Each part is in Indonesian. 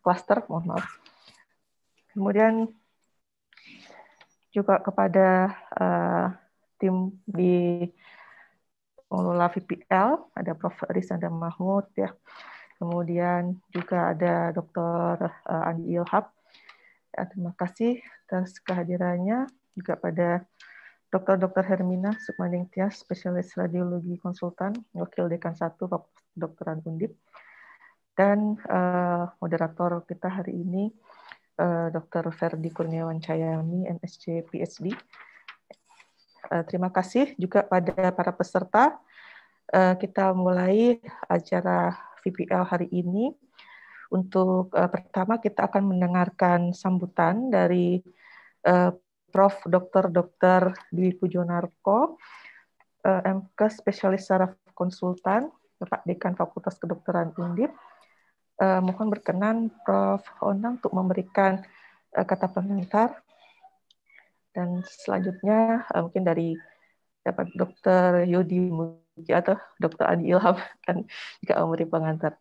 cluster, mohon maaf. Kemudian juga kepada uh, tim di pengelola VPL, ada Prof. Rizanda Mahmud, ya. kemudian juga ada Dr. Uh, Andi Ilhab. Ya, terima kasih atas kehadirannya, juga pada Dr. Dr. Hermina Sukmaning Tias, spesialis radiologi konsultan, wakil dekan 1 Fakultas Kedokteran Undip, dan uh, moderator kita hari ini, uh, eh, Dr. Ferdi Kurniawan Cayami, MSc PhD. Uh, terima kasih juga pada para peserta. Uh, kita mulai acara VPL hari ini. Untuk uh, pertama kita akan mendengarkan sambutan dari uh, Prof. Dr. Dr. Dwi Pujonarko, uh, MK Spesialis Saraf Konsultan, Bapak Dekan Fakultas Kedokteran Undip, uh, mohon berkenan Prof. Onang untuk memberikan uh, kata pengantar. Dan selanjutnya uh, mungkin dari dapat Dr. Yudi Muji atau Dr. Adi Ilham kan juga memberi pengantar.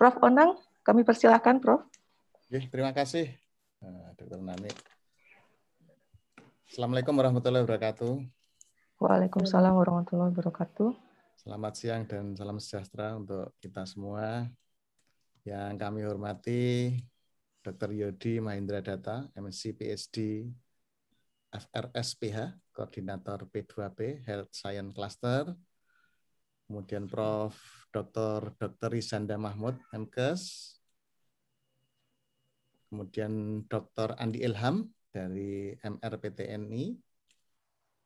Prof. Onang, kami persilakan, Prof. Oke, terima kasih, Dr. Nani. Assalamualaikum warahmatullahi wabarakatuh. Waalaikumsalam warahmatullahi wabarakatuh. Selamat siang dan salam sejahtera untuk kita semua. Yang kami hormati Dr. Yodi Mahendra Data, MSc PhD, FRSPH, Koordinator P2P, Health Science Cluster, kemudian Prof. Dr. Dr. Isanda Mahmud, MKes, kemudian Dr. Andi Ilham dari MRPTNI,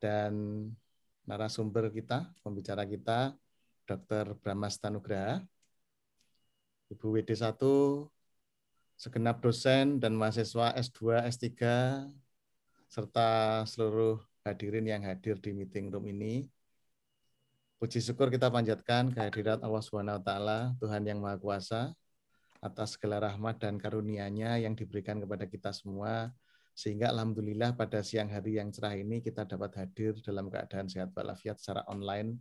dan narasumber kita, pembicara kita, Dr. Bramas Tanugraha, Ibu WD1, segenap dosen dan mahasiswa S2, S3, serta seluruh hadirin yang hadir di meeting room ini. Puji syukur kita panjatkan kehadirat Allah SWT, Tuhan yang Maha Kuasa, atas segala rahmat dan karunia-Nya yang diberikan kepada kita semua, sehingga Alhamdulillah pada siang hari yang cerah ini kita dapat hadir dalam keadaan sehat walafiat secara online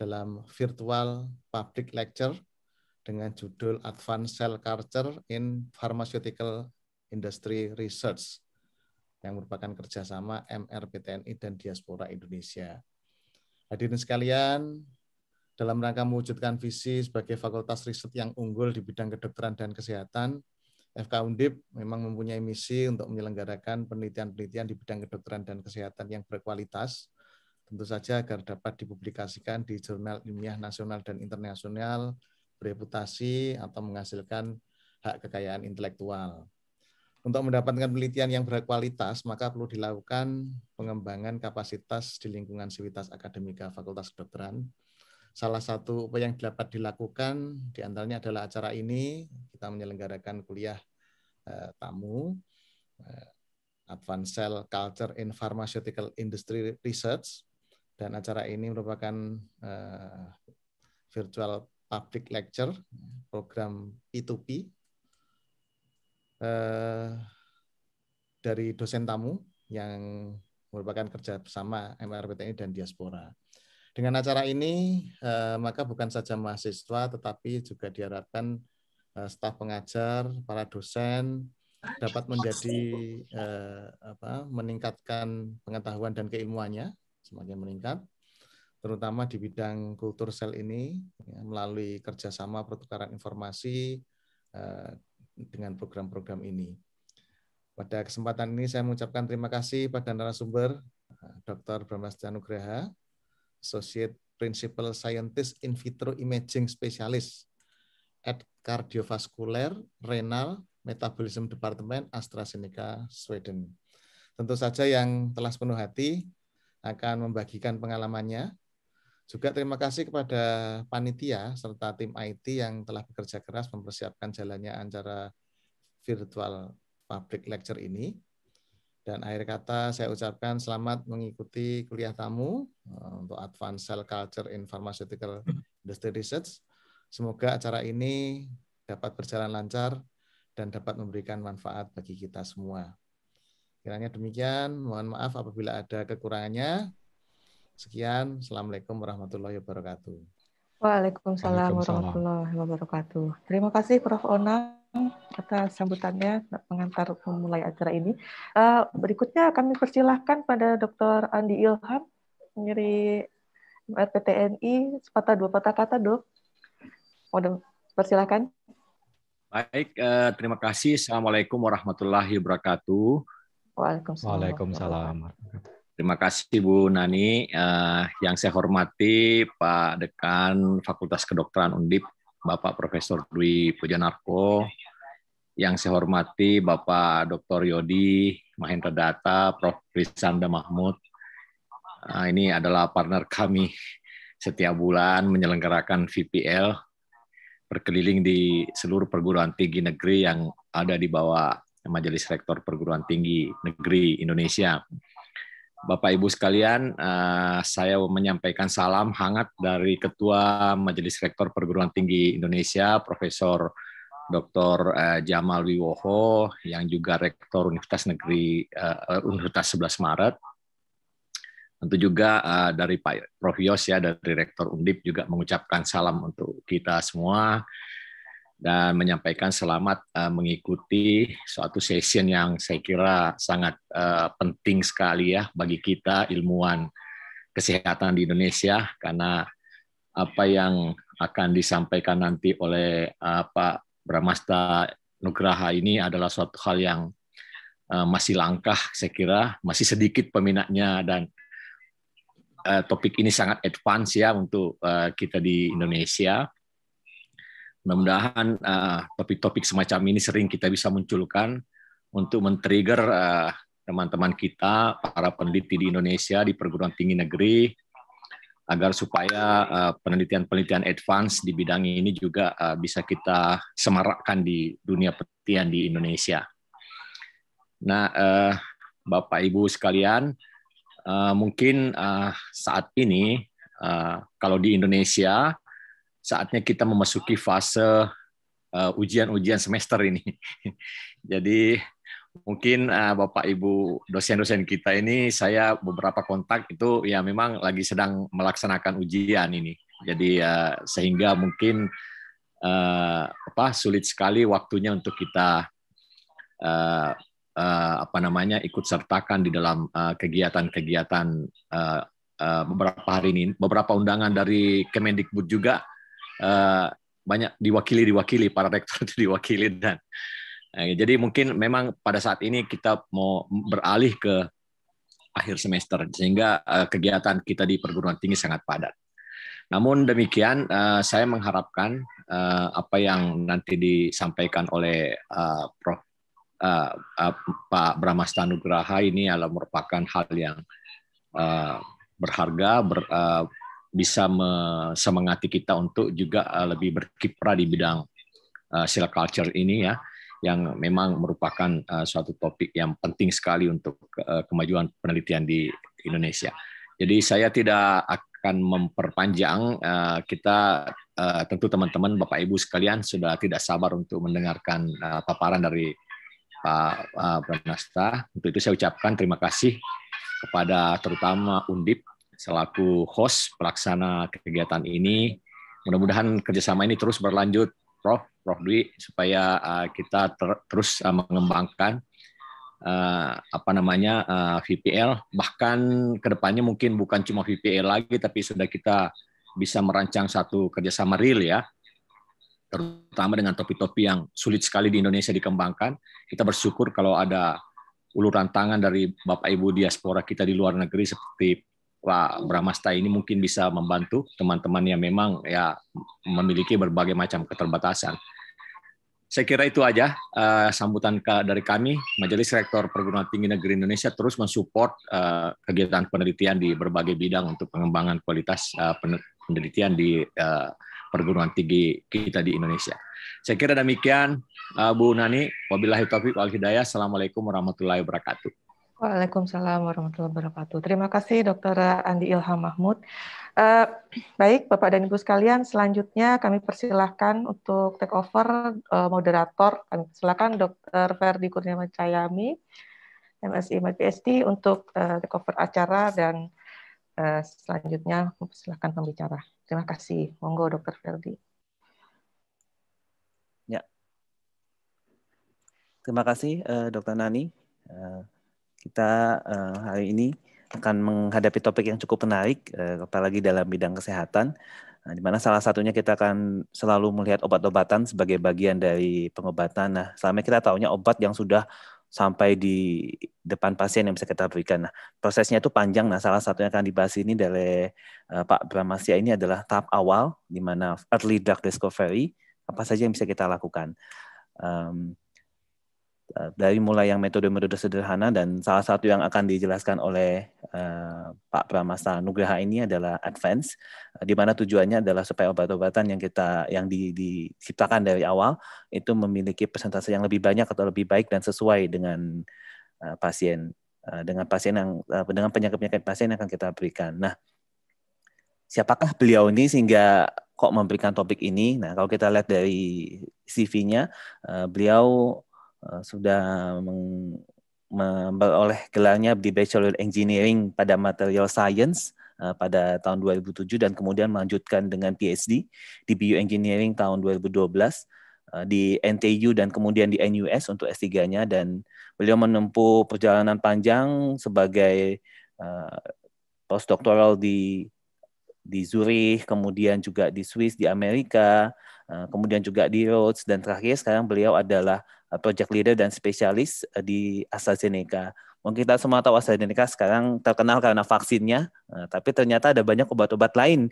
dalam virtual public lecture dengan judul Advanced Cell Culture in Pharmaceutical Industry Research yang merupakan kerjasama MRPTNI dan Diaspora Indonesia. Hadirin sekalian, dalam rangka mewujudkan visi sebagai fakultas riset yang unggul di bidang kedokteran dan kesehatan, FK Undip memang mempunyai misi untuk menyelenggarakan penelitian-penelitian di bidang kedokteran dan kesehatan yang berkualitas, tentu saja agar dapat dipublikasikan di jurnal ilmiah nasional dan internasional bereputasi atau menghasilkan hak kekayaan intelektual. Untuk mendapatkan penelitian yang berkualitas, maka perlu dilakukan pengembangan kapasitas di lingkungan sivitas akademika Fakultas Kedokteran. Salah satu upaya yang dapat dilakukan di antaranya adalah acara ini, kita menyelenggarakan kuliah eh, tamu, eh, Advanced Cell Culture in Pharmaceutical Industry Research, dan acara ini merupakan eh, virtual public lecture program P2P eh, dari dosen tamu yang merupakan kerja bersama MRPTNI dan Diaspora. Dengan acara ini, eh, maka bukan saja mahasiswa, tetapi juga diharapkan eh, staf pengajar, para dosen dapat menjadi apa, meningkatkan pengetahuan dan keilmuannya semakin meningkat, terutama di bidang kultur sel ini ya, melalui kerjasama pertukaran informasi uh, dengan program-program ini. Pada kesempatan ini saya mengucapkan terima kasih pada narasumber uh, Dr. Brahmastya Nugraha, Associate Principal Scientist in Vitro Imaging Specialist at Cardiovascular Renal Metabolism Department AstraZeneca Sweden. Tentu saja yang telah sepenuh hati akan membagikan pengalamannya juga terima kasih kepada panitia serta tim IT yang telah bekerja keras mempersiapkan jalannya acara virtual public lecture ini. Dan akhir kata saya ucapkan selamat mengikuti kuliah tamu eh, untuk Advanced Cell Culture in Pharmaceutical Industry Research. Semoga acara ini dapat berjalan lancar dan dapat memberikan manfaat bagi kita semua. Kiranya demikian, mohon maaf apabila ada kekurangannya. Sekian, Assalamualaikum warahmatullahi wabarakatuh. Waalaikumsalam, warahmatullahi wabarakatuh. Terima kasih Prof. Onang atas sambutannya mengantar memulai acara ini. Uh, berikutnya kami persilahkan pada Dr. Andi Ilham dari RPTNI sepatah dua patah kata dok. Mau persilahkan. Baik, uh, terima kasih. Assalamualaikum warahmatullahi wabarakatuh. Waalaikumsalam. Waalaikumsalam. Terima kasih Bu Nani. Uh, yang saya hormati Pak Dekan Fakultas Kedokteran Undip, Bapak Profesor Dwi Pujanarko. Yang saya hormati Bapak Dr. Yodi Mahendra Data, Prof. Rizanda Mahmud. Uh, ini adalah partner kami setiap bulan menyelenggarakan VPL berkeliling di seluruh perguruan tinggi negeri yang ada di bawah Majelis Rektor Perguruan Tinggi Negeri Indonesia. Bapak Ibu sekalian, eh, saya menyampaikan salam hangat dari Ketua Majelis Rektor Perguruan Tinggi Indonesia, Profesor Dr. Eh, Jamal Wiwoho, yang juga Rektor Universitas Negeri eh, Universitas 11 Maret. Tentu juga dari Pak Prof. Yos ya, dari Rektor Undip juga mengucapkan salam untuk kita semua dan menyampaikan selamat uh, mengikuti suatu session yang saya kira sangat uh, penting sekali ya bagi kita ilmuwan kesehatan di Indonesia. Karena apa yang akan disampaikan nanti oleh uh, Pak Bramasta Nugraha ini adalah suatu hal yang uh, masih langkah saya kira masih sedikit peminatnya dan uh, topik ini sangat advance ya untuk uh, kita di Indonesia Mudah-mudahan uh, topik-topik semacam ini sering kita bisa munculkan untuk men-trigger uh, teman-teman kita, para peneliti di Indonesia, di perguruan tinggi negeri, agar supaya uh, penelitian-penelitian advance di bidang ini juga uh, bisa kita semarakkan di dunia penelitian di Indonesia. Nah, uh, Bapak Ibu sekalian, uh, mungkin uh, saat ini uh, kalau di Indonesia saatnya kita memasuki fase uh, ujian-ujian semester ini. Jadi mungkin uh, Bapak Ibu dosen-dosen kita ini saya beberapa kontak itu ya memang lagi sedang melaksanakan ujian ini. Jadi uh, sehingga mungkin uh, apa sulit sekali waktunya untuk kita uh, uh, apa namanya ikut sertakan di dalam kegiatan-kegiatan uh, uh, beberapa hari ini. Beberapa undangan dari Kemendikbud juga uh, banyak diwakili diwakili para rektor itu diwakili dan uh, jadi mungkin memang pada saat ini kita mau beralih ke akhir semester sehingga uh, kegiatan kita di perguruan tinggi sangat padat. Namun demikian uh, saya mengharapkan uh, apa yang nanti disampaikan oleh uh, Prof uh, uh, Pak Bramasta Nugraha ini adalah merupakan hal yang uh, berharga ber, uh, bisa semengati kita untuk juga uh, lebih berkiprah di bidang sila culture ini ya yang memang merupakan uh, suatu topik yang penting sekali untuk kemajuan penelitian di Indonesia. Jadi saya tidak akan memperpanjang kita tentu teman-teman Bapak Ibu sekalian sudah tidak sabar untuk mendengarkan paparan dari Pak Pranasta. Untuk itu saya ucapkan terima kasih kepada terutama Undip selaku host pelaksana kegiatan ini. Mudah-mudahan kerjasama ini terus berlanjut, Prof. Prof. Dwi, supaya uh, kita ter terus uh, mengembangkan uh, apa namanya uh, VPL. Bahkan ke depannya mungkin bukan cuma VPL lagi, tapi sudah kita bisa merancang satu kerjasama real ya, terutama dengan topi-topi yang sulit sekali di Indonesia dikembangkan. Kita bersyukur kalau ada uluran tangan dari Bapak Ibu diaspora kita di luar negeri seperti Pak Bramasta ini mungkin bisa membantu teman-teman yang memang ya memiliki berbagai macam keterbatasan. Saya kira itu aja uh, sambutan ke, dari kami. Majelis Rektor Perguruan Tinggi Negeri Indonesia terus mensupport uh, kegiatan penelitian di berbagai bidang untuk pengembangan kualitas uh, penelitian di uh, perguruan tinggi kita di Indonesia. Saya kira demikian, uh, Bu Nani. Wabillahi taufiq wal hidayah. Assalamualaikum warahmatullahi wabarakatuh. Waalaikumsalam warahmatullahi wabarakatuh. Terima kasih Dr. Andi Ilham Mahmud. Uh, baik, Bapak dan Ibu sekalian, selanjutnya kami persilahkan untuk take over uh, moderator. Kami persilahkan Dr. Ferdi Kurniawan Cayami, MSI PhD, untuk uh, take over acara dan uh, selanjutnya persilahkan pembicara. Terima kasih. Monggo Dr. Ferdi. Ya. terima kasih uh, Dr. Nani. Uh, kita uh, hari ini akan menghadapi topik yang cukup menarik, uh, apalagi dalam bidang kesehatan. Nah, di mana salah satunya kita akan selalu melihat obat-obatan sebagai bagian dari pengobatan. Nah, selama kita tahunya obat yang sudah sampai di depan pasien yang bisa kita berikan. Nah, prosesnya itu panjang. Nah, salah satunya akan dibahas ini dari uh, Pak Bramasya ini adalah tahap awal, di mana early drug discovery, apa saja yang bisa kita lakukan. Um, dari mulai yang metode-metode sederhana dan salah satu yang akan dijelaskan oleh uh, Pak Pramasta Nugraha ini adalah advance uh, di mana tujuannya adalah supaya obat-obatan yang kita yang di, diciptakan dari awal itu memiliki persentase yang lebih banyak atau lebih baik dan sesuai dengan uh, pasien uh, dengan pasien yang uh, dengan penyakit-penyakit pasien yang akan kita berikan. Nah, siapakah beliau ini sehingga kok memberikan topik ini? Nah, kalau kita lihat dari CV-nya, uh, beliau Eh, sudah memperoleh gelarnya di Bachelor Engineering pada Material Science uh, pada tahun 2007 dan kemudian melanjutkan dengan PhD di Bioengineering tahun 2012 uh, di NTU dan kemudian di NUS untuk S3-nya dan beliau menempuh perjalanan panjang sebagai uh, postdoctoral di di Zurich, kemudian juga di Swiss, di Amerika, kemudian juga di Rhodes. Dan terakhir sekarang beliau adalah Eh, project leader dan spesialis eh, di AstraZeneca. Mungkin kita semua tahu AstraZeneca sekarang terkenal karena vaksinnya, eh, tapi ternyata ada banyak obat-obat lain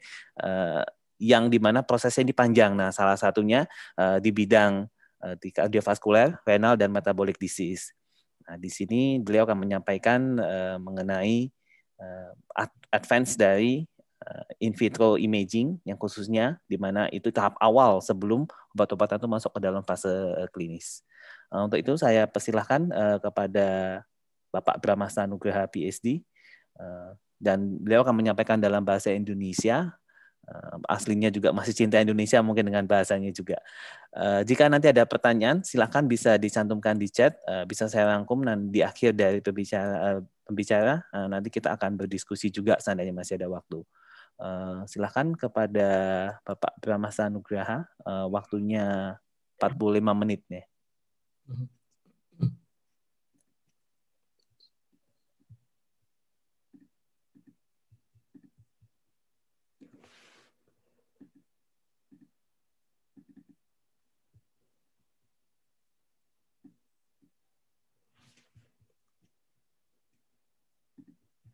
yang di mana prosesnya ini panjang. Nah, salah satunya di bidang di kardiovaskuler, renal, dan metabolic disease. Nah, di sini beliau akan menyampaikan mengenai advance dari in vitro imaging yang khususnya di mana itu tahap awal sebelum obat-obatan itu masuk ke dalam fase klinis. Uh, untuk itu saya persilahkan uh, kepada Bapak Bramasta Nugraha PhD eh, dan beliau akan menyampaikan dalam bahasa Indonesia. Aslinya juga masih cinta Indonesia mungkin dengan bahasanya juga. Jika nanti ada pertanyaan, silahkan bisa dicantumkan di chat, bisa saya rangkum dan di akhir dari pembicara, pembicara nanti kita akan berdiskusi juga seandainya masih ada waktu. Uh, silahkan kepada Bapak Bramasta Nugraha, uh, waktunya 45 menit nih.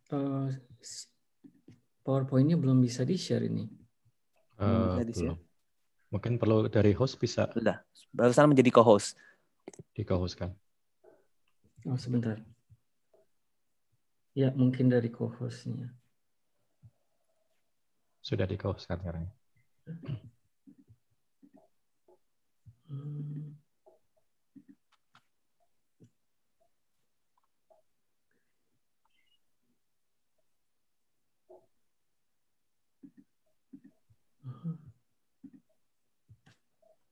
Uh, PowerPoint-nya belum bisa di-share ini. Uh, belum. Mungkin perlu dari host bisa. Sudah. Barusan menjadi co-host di co-hostkan. Oh, sebentar. Ya, mungkin dari co-hostnya. Sudah di co-hostkan sekarang. Hmm.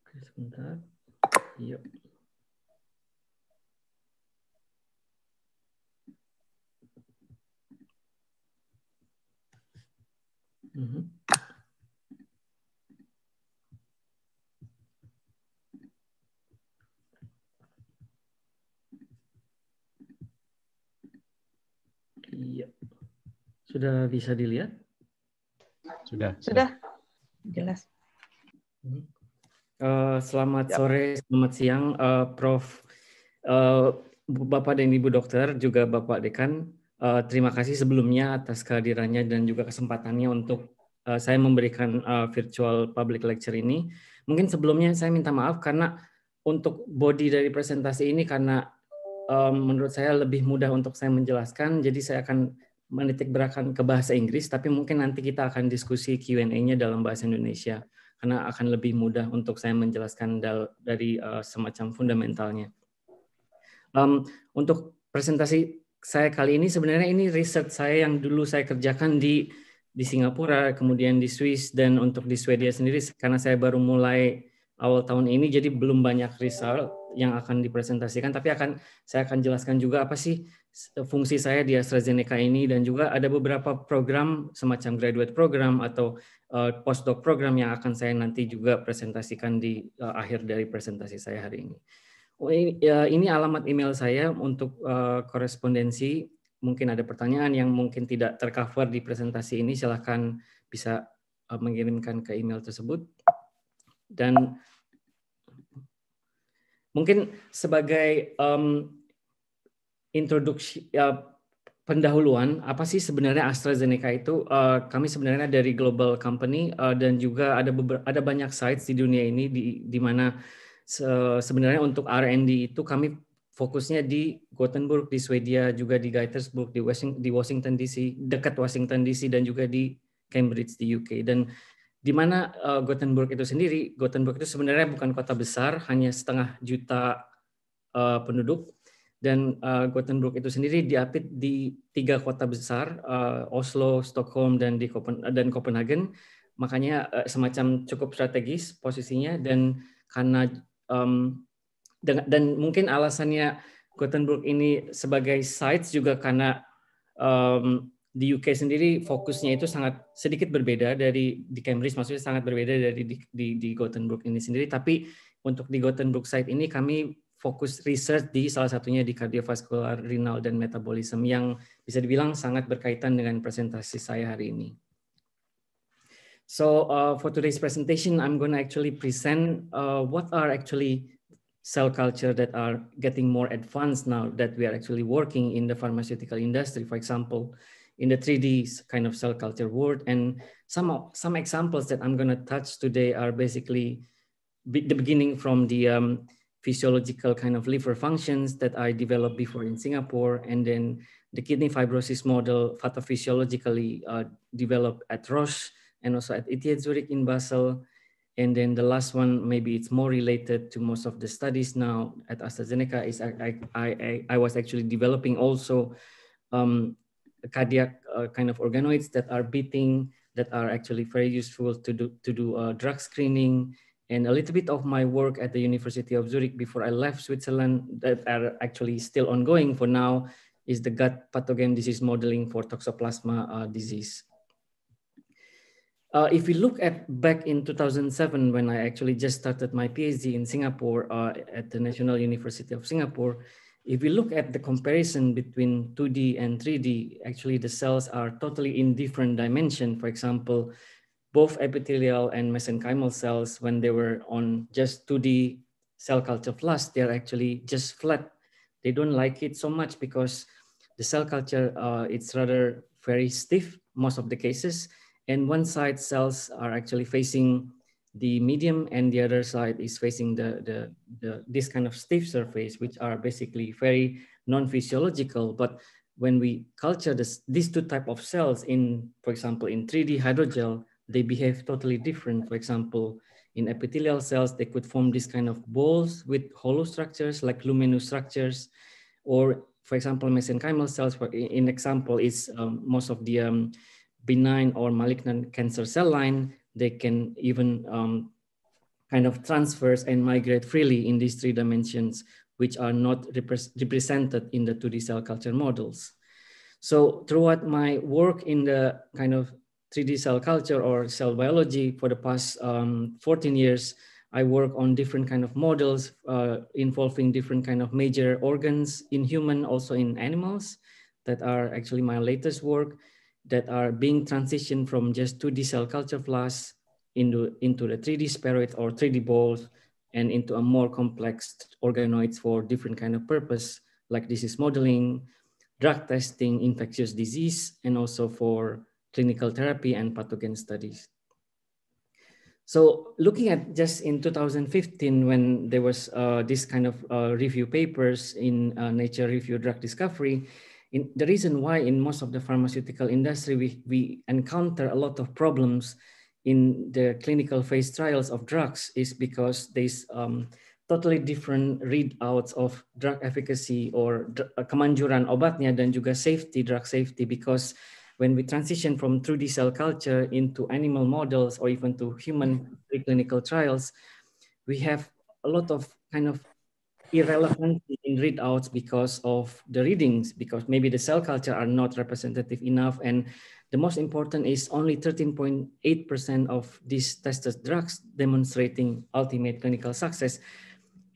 Oke, sebentar. Yuk. Mhm. Iya. Sudah bisa dilihat? Sudah. Sudah. Jelas. Uh, selamat ya. sore, selamat siang, uh, Prof. Uh, Bapak dan Ibu dokter, juga Bapak dekan. Uh, terima kasih sebelumnya atas kehadirannya dan juga kesempatannya untuk uh, saya memberikan uh, virtual public lecture ini. Mungkin sebelumnya saya minta maaf karena untuk body dari presentasi ini karena um, menurut saya lebih mudah untuk saya menjelaskan, jadi saya akan menitik beratkan ke bahasa Inggris, tapi mungkin nanti kita akan diskusi Q&A-nya dalam bahasa Indonesia karena akan lebih mudah untuk saya menjelaskan dari uh, semacam fundamentalnya. Um, untuk presentasi saya kali ini sebenarnya ini riset saya yang dulu saya kerjakan di di Singapura, kemudian di Swiss dan untuk di Swedia sendiri karena saya baru mulai awal tahun ini jadi belum banyak result yang akan dipresentasikan tapi akan saya akan jelaskan juga apa sih fungsi saya di AstraZeneca ini dan juga ada beberapa program semacam graduate program atau uh, postdoc program yang akan saya nanti juga presentasikan di uh, akhir dari presentasi saya hari ini. Oh, ini, ya, ini alamat email saya untuk uh, korespondensi. Mungkin ada pertanyaan yang mungkin tidak tercover di presentasi ini, silahkan bisa uh, mengirimkan ke email tersebut. Dan mungkin sebagai um, introduksi ya, pendahuluan apa sih sebenarnya AstraZeneca itu uh, kami sebenarnya dari global company uh, dan juga ada ada banyak sites di dunia ini di di mana sebenarnya untuk R&D itu kami fokusnya di Gothenburg di Swedia juga di Gaithersburg di Washington, di Washington DC dekat Washington DC dan juga di Cambridge di UK dan di mana uh, Gothenburg itu sendiri Gothenburg itu sebenarnya bukan kota besar hanya setengah juta uh, penduduk. Dan uh, Gothenburg itu sendiri diapit di tiga kota besar uh, Oslo, Stockholm dan di Kopen dan Copenhagen makanya uh, semacam cukup strategis posisinya dan karena um, dan, dan mungkin alasannya Gothenburg ini sebagai sites juga karena um, di UK sendiri fokusnya itu sangat sedikit berbeda dari di Cambridge maksudnya sangat berbeda dari di, di, di Gothenburg ini sendiri tapi untuk di Gothenburg site ini kami fokus research di salah satunya di cardiovascular, renal dan metabolism yang bisa dibilang sangat berkaitan dengan presentasi saya hari ini. So uh, for today's presentation, I'm going to actually present uh, what are actually cell culture that are getting more advanced now that we are actually working in the pharmaceutical industry, for example, in the 3D kind of cell culture world. And some, some examples that I'm going to touch today are basically the beginning from the um, physiological kind of liver functions that I developed before in Singapore, and then the kidney fibrosis model pathophysiologically uh, developed at Roche, and also at ETH Zurich in Basel. And then the last one, maybe it's more related to most of the studies now at AstraZeneca is I, I, I, I was actually developing also um, cardiac uh, kind of organoids that are beating, that are actually very useful to do, to do uh, drug screening. And a little bit of my work at the University of Zurich before I left Switzerland that are actually still ongoing for now is the gut pathogen disease modeling for toxoplasma uh, disease. Uh, if we look at back in 2007, when I actually just started my PhD in Singapore uh, at the National University of Singapore, if we look at the comparison between 2D and 3D, actually the cells are totally in different dimension. For example, both epithelial and mesenchymal cells, when they were on just 2D cell culture flash, they're actually just flat. They don't like it so much because the cell culture, uh, it's rather very stiff most of the cases and one side cells are actually facing the medium and the other side is facing the, the, the this kind of stiff surface, which are basically very non-physiological. But when we culture this, these two type of cells in, for example, in 3D hydrogel, they behave totally different. For example, in epithelial cells, they could form this kind of balls with hollow structures like luminous structures, or for example, mesenchymal cells, for in example, is um, most of the um, benign or malignant cancer cell line, they can even um, kind of transverse and migrate freely in these three dimensions, which are not repre represented in the 2D cell culture models. So throughout my work in the kind of 3D cell culture or cell biology for the past um, 14 years, I work on different kind of models uh, involving different kind of major organs in human, also in animals that are actually my latest work that are being transitioned from just 2D cell culture flash into, into the 3D spheroid or 3D balls and into a more complex organoids for different kind of purpose, like disease modeling, drug testing, infectious disease, and also for clinical therapy and pathogen studies. So looking at just in 2015, when there was uh, this kind of uh, review papers in uh, Nature Review Drug Discovery, in, the reason why in most of the pharmaceutical industry, we, we encounter a lot of problems in the clinical phase trials of drugs is because there's um, totally different readouts of drug efficacy or uh, kemanjuran obatnya dan juga safety, drug safety, because when we transition from 3D cell culture into animal models or even to human preclinical trials, we have a lot of kind of irrelevant in readouts because of the readings, because maybe the cell culture are not representative enough. And the most important is only 13.8% of these tested drugs demonstrating ultimate clinical success.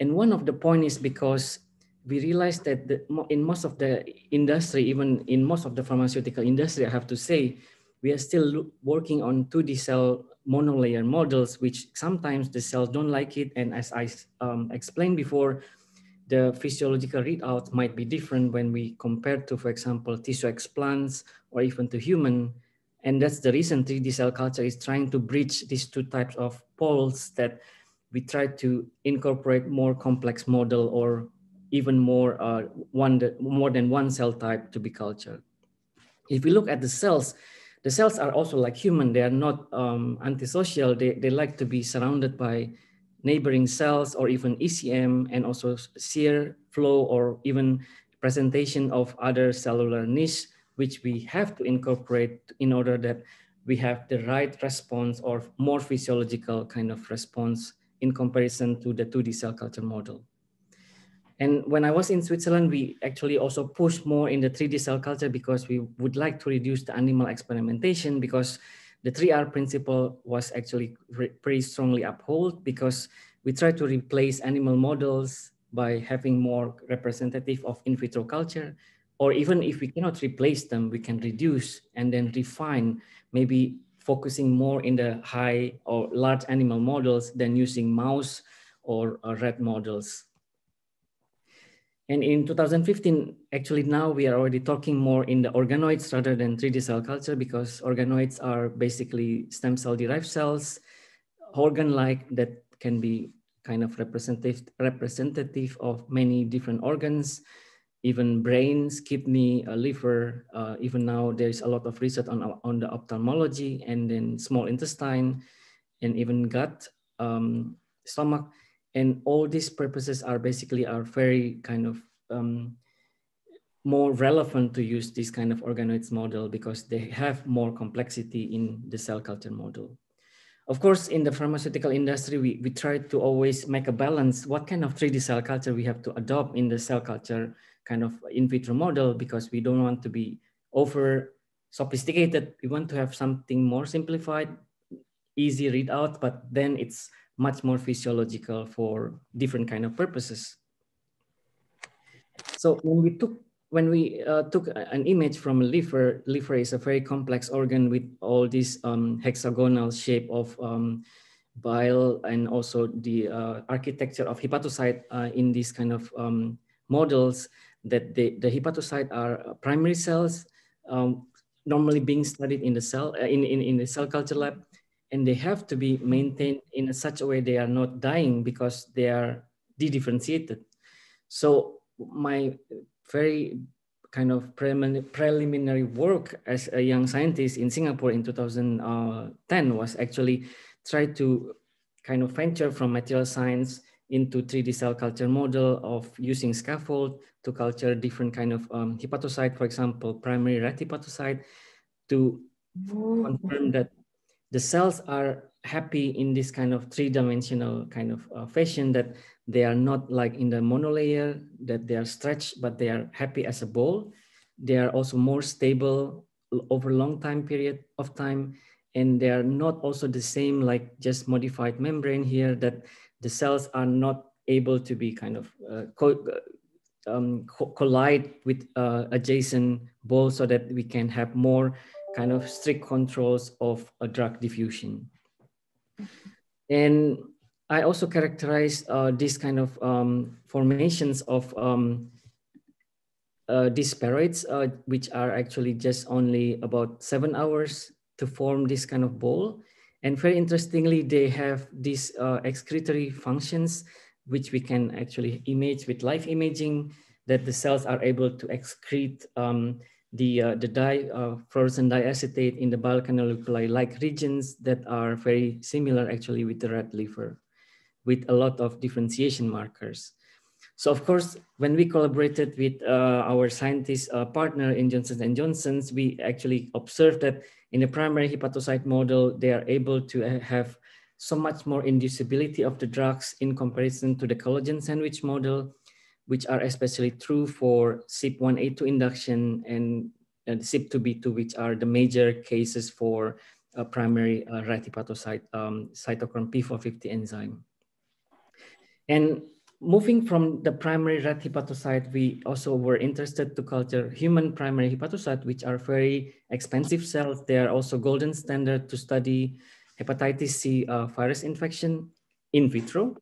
and one of the point is because we realized that the, in most of the industry, even in most of the pharmaceutical industry, I have to say, we are still working on 2D cell monolayer models, which sometimes the cells don't like it. And as I um, explained before, the physiological readout might be different when we compare to, for example, tissue explants or even to human. And that's the reason 3D cell culture is trying to bridge these two types of poles that we try to incorporate more complex model or even more uh, one more than one cell type to be cultured. If we look at the cells, the cells are also like human. They are not um, antisocial. They, they like to be surrounded by neighboring cells or even ECM and also shear flow or even presentation of other cellular niche, which we have to incorporate in order that we have the right response or more physiological kind of response in comparison to the 2D cell culture model. And when I was in Switzerland, we actually also pushed more in the 3D cell culture because we would like to reduce the animal experimentation because the 3R principle was actually pretty strongly upheld because we try to replace animal models by having more representative of in vitro culture, or even if we cannot replace them, we can reduce and then refine, maybe focusing more in the high or large animal models than using mouse or rat models. And in 2015, actually now we are already talking more in the organoids rather than 3D cell culture because organoids are basically stem cell derived cells, organ-like that can be kind of representative, representative of many different organs, even brains, kidney, uh, liver, uh, even now there's a lot of research on, on the ophthalmology and then small intestine and even gut, um, stomach and all these purposes are basically are very kind of um, more relevant to use this kind of organoids model because they have more complexity in the cell culture model. Of course, in the pharmaceutical industry, we, we try to always make a balance. What kind of 3D cell culture we have to adopt in the cell culture kind of in vitro model because we don't want to be over sophisticated. We want to have something more simplified, easy readout, but then it's much more physiological for different kind of purposes. So when we took when we uh, took an image from a liver, liver is a very complex organ with all these um, hexagonal shape of um, bile and also the uh, architecture of hepatocyte uh, in these kind of um, models that the, the hepatocyte are primary cells um, normally being studied in the cell uh, in, in, in the cell culture lab and they have to be maintained in such a way they are not dying because they are de-differentiated. So my very kind of preliminary work as a young scientist in Singapore in 2010 was actually try to kind of venture from material science into 3D cell culture model of using scaffold to culture different kind of um, hepatocyte, for example, primary red hepatocyte, to confirm that the cells are happy in this kind of three-dimensional kind of uh, fashion that they are not like in the monolayer that they are stretched but they are happy as a ball. They are also more stable over long time period of time and they are not also the same like just modified membrane here that the cells are not able to be kind of uh, co um, co collide with uh, adjacent balls so that we can have more kind of strict controls of a drug diffusion. And I also characterize uh, this kind of um, formations of um, uh, these spheroids, uh, which are actually just only about seven hours to form this kind of ball. And very interestingly, they have these uh, excretory functions, which we can actually image with live imaging, that the cells are able to excrete um, the uh, the di uh, fluorescent diacetate in the bile canaliculi like regions that are very similar actually with the red liver with a lot of differentiation markers. So of course, when we collaborated with uh, our scientist uh, partner in Johnson & Johnson's, we actually observed that in the primary hepatocyte model, they are able to uh, have so much more inducibility of the drugs in comparison to the collagen sandwich model which are especially true for CYP1A2 induction and, and CYP2B2, which are the major cases for primary uh, rat hepatocyte um, cytochrome P450 enzyme. And moving from the primary rat hepatocyte, we also were interested to culture human primary hepatocyte, which are very expensive cells. They are also golden standard to study hepatitis C uh, virus infection in vitro.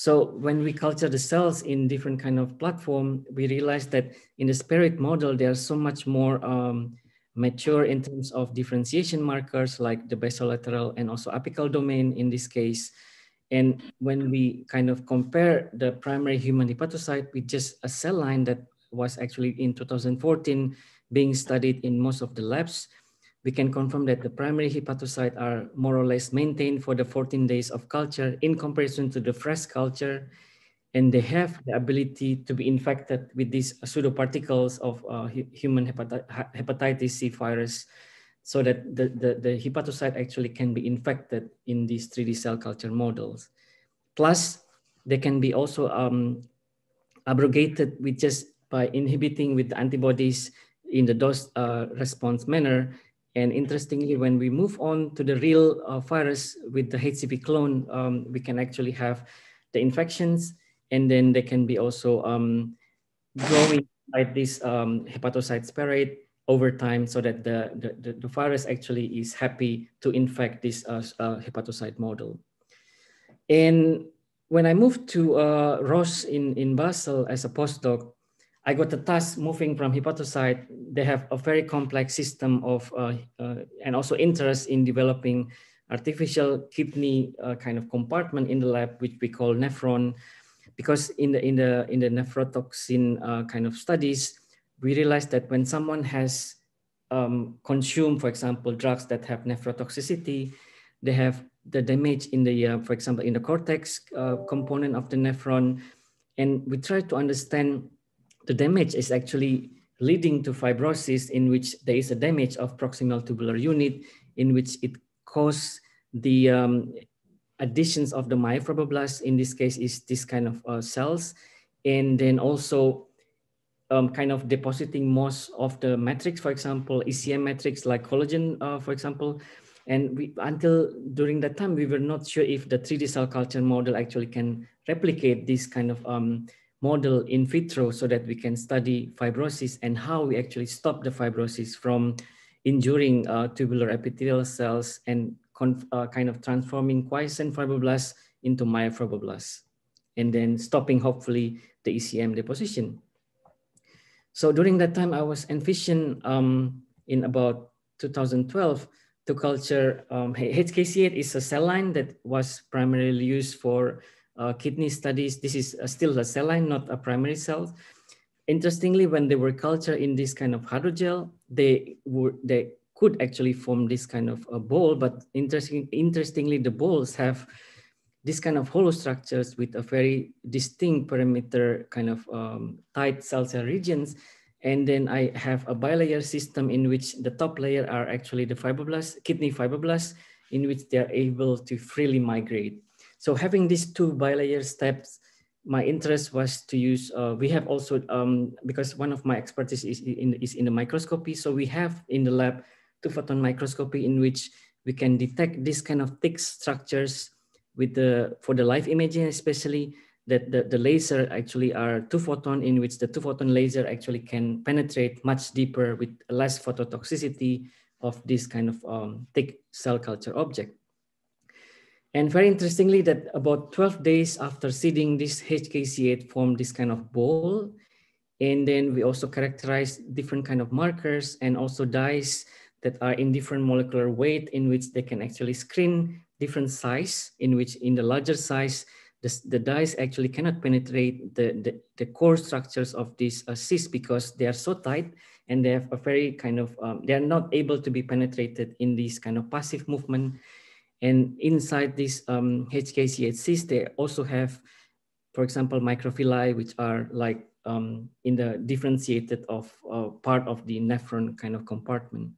So when we culture the cells in different kind of platform, we realize that in the spirit model, they are so much more um, mature in terms of differentiation markers like the basolateral and also apical domain in this case. And when we kind of compare the primary human hepatocyte with just a cell line that was actually in 2014 being studied in most of the labs, we can confirm that the primary hepatocyte are more or less maintained for the 14 days of culture in comparison to the fresh culture. And they have the ability to be infected with these pseudoparticles of uh, human hepatitis C virus so that the, the, the hepatocyte actually can be infected in these 3D cell culture models. Plus, they can be also um, abrogated with just by inhibiting with the antibodies in the dose uh, response manner. And interestingly, when we move on to the real uh, virus with the HCV clone, um, we can actually have the infections and then they can be also um, growing like this um, hepatocyte spherate over time so that the, the, the, virus actually is happy to infect this uh, uh, hepatocyte model. And when I moved to uh, in, in Basel as a postdoc, I got the task moving from hepatocyte. They have a very complex system of, uh, uh, and also interest in developing artificial kidney uh, kind of compartment in the lab, which we call nephron, because in the in the in the nephrotoxin kind of studies, we realized that when someone has um, consumed, for example, drugs that have nephrotoxicity, they have the damage in the, uh, for example, in the cortex uh, component of the nephron. And we try to understand the damage is actually leading to fibrosis in which there is a damage of proximal tubular unit in which it causes the um, additions of the myofibroblasts, in this case is this kind of uh, cells. And then also um, kind of depositing most of the metrics, for example, ECM metrics like collagen, uh, for example. And we, until during that time, we were not sure if the 3D cell culture model actually can replicate this kind of um, model in vitro so that we can study fibrosis and how we actually stop the fibrosis from injuring uh, tubular epithelial cells and uh, kind of transforming quiescent fibroblasts into myofibroblasts and then stopping hopefully the ECM deposition. So during that time, I was envisioned um, in about 2012 to culture um, HKC8 is a cell line that was primarily used for uh, kidney studies. This is uh, still a cell line, not a primary cell. Interestingly, when they were cultured in this kind of hydrogel, they were they could actually form this kind of a ball. But interesting, interestingly, the balls have this kind of hollow structures with a very distinct perimeter kind of um, tight cell cell regions. And then I have a bilayer system in which the top layer are actually the fibroblasts, kidney fibroblasts, in which they're able to freely migrate. So having these two bilayer steps, my interest was to use, uh, we have also, um, because one of my expertise is in, is in the microscopy. So we have in the lab two photon microscopy in which we can detect this kind of thick structures with the for the live imaging especially that the, the laser actually are two photon in which the two photon laser actually can penetrate much deeper with less phototoxicity of this kind of um, thick cell culture object. And very interestingly that about 12 days after seeding this HKC8 formed this kind of ball. And then we also characterize different kind of markers and also dyes that are in different molecular weight in which they can actually screen different size in which in the larger size, the, the dyes actually cannot penetrate the, the, the core structures of these uh, cysts because they are so tight and they have a very kind of, um, they are not able to be penetrated in this kind of passive movement. And inside this um, HKCH cyst, they also have, for example, microvilli, which are like um, in the differentiated of uh, part of the nephron kind of compartment.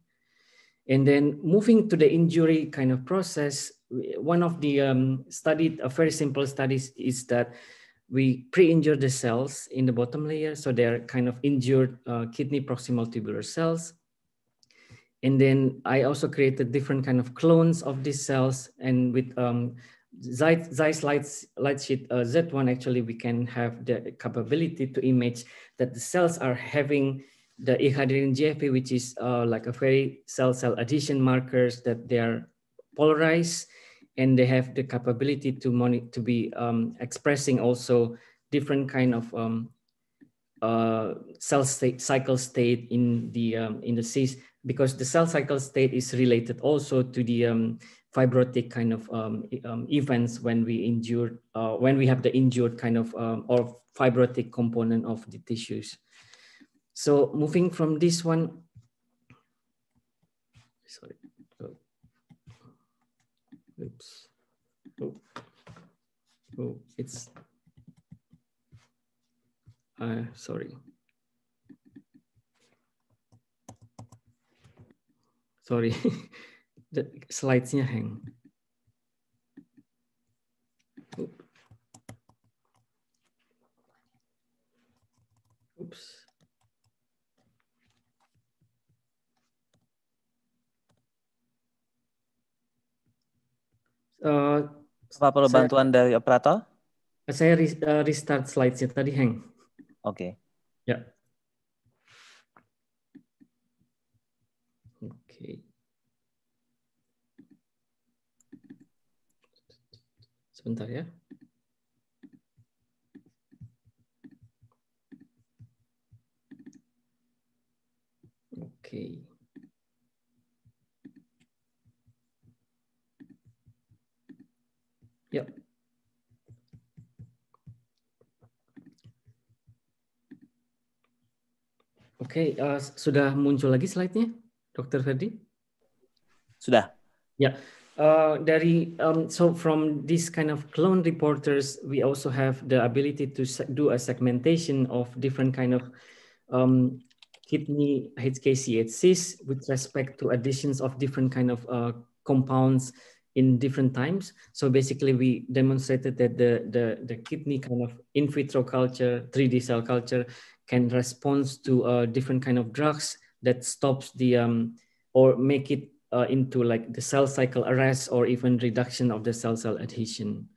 And then moving to the injury kind of process, one of the um, studied, a very simple studies is that we pre-injure the cells in the bottom layer. So they're kind of injured uh, kidney proximal tubular cells. And then I also created different kind of clones of these cells. And with um, Zeiss light, sheet uh, Z1, actually, we can have the capability to image that the cells are having the E-hydrogen GFP, which is uh, like a very cell-cell adhesion markers that they are polarized. And they have the capability to monitor, to be um, expressing also different kind of um, uh, cell state cycle state in the um, in the because the cell cycle state is related also to the um, fibrotic kind of um, um, events when we injured, uh, when we have the injured kind of um, or fibrotic component of the tissues. So moving from this one, sorry, oh. oops, oh, oh, it's, uh, sorry. Sorry. slides-nya hang. Oops. Uh, Apa perlu saya, bantuan dari operator? Saya uh, restart slides-nya tadi hang. Oke. Okay. Ya. Oke. Okay. Sebentar ya. Oke. Ya. Oke, uh, sudah muncul lagi slide-nya, Dr. Ferdi? Sudah. Ya, uh, dari um, so from this kind of clone reporters, we also have the ability to do a segmentation of different kind of um, kidney HKCHCs with respect to additions of different kind of uh, compounds in different times. So basically, we demonstrated that the, the, the kidney kind of in vitro culture, 3D cell culture, can respond to uh, different kind of drugs that stops the um, or make it uh, into like the cell cycle arrest or even reduction of the cell-cell adhesion.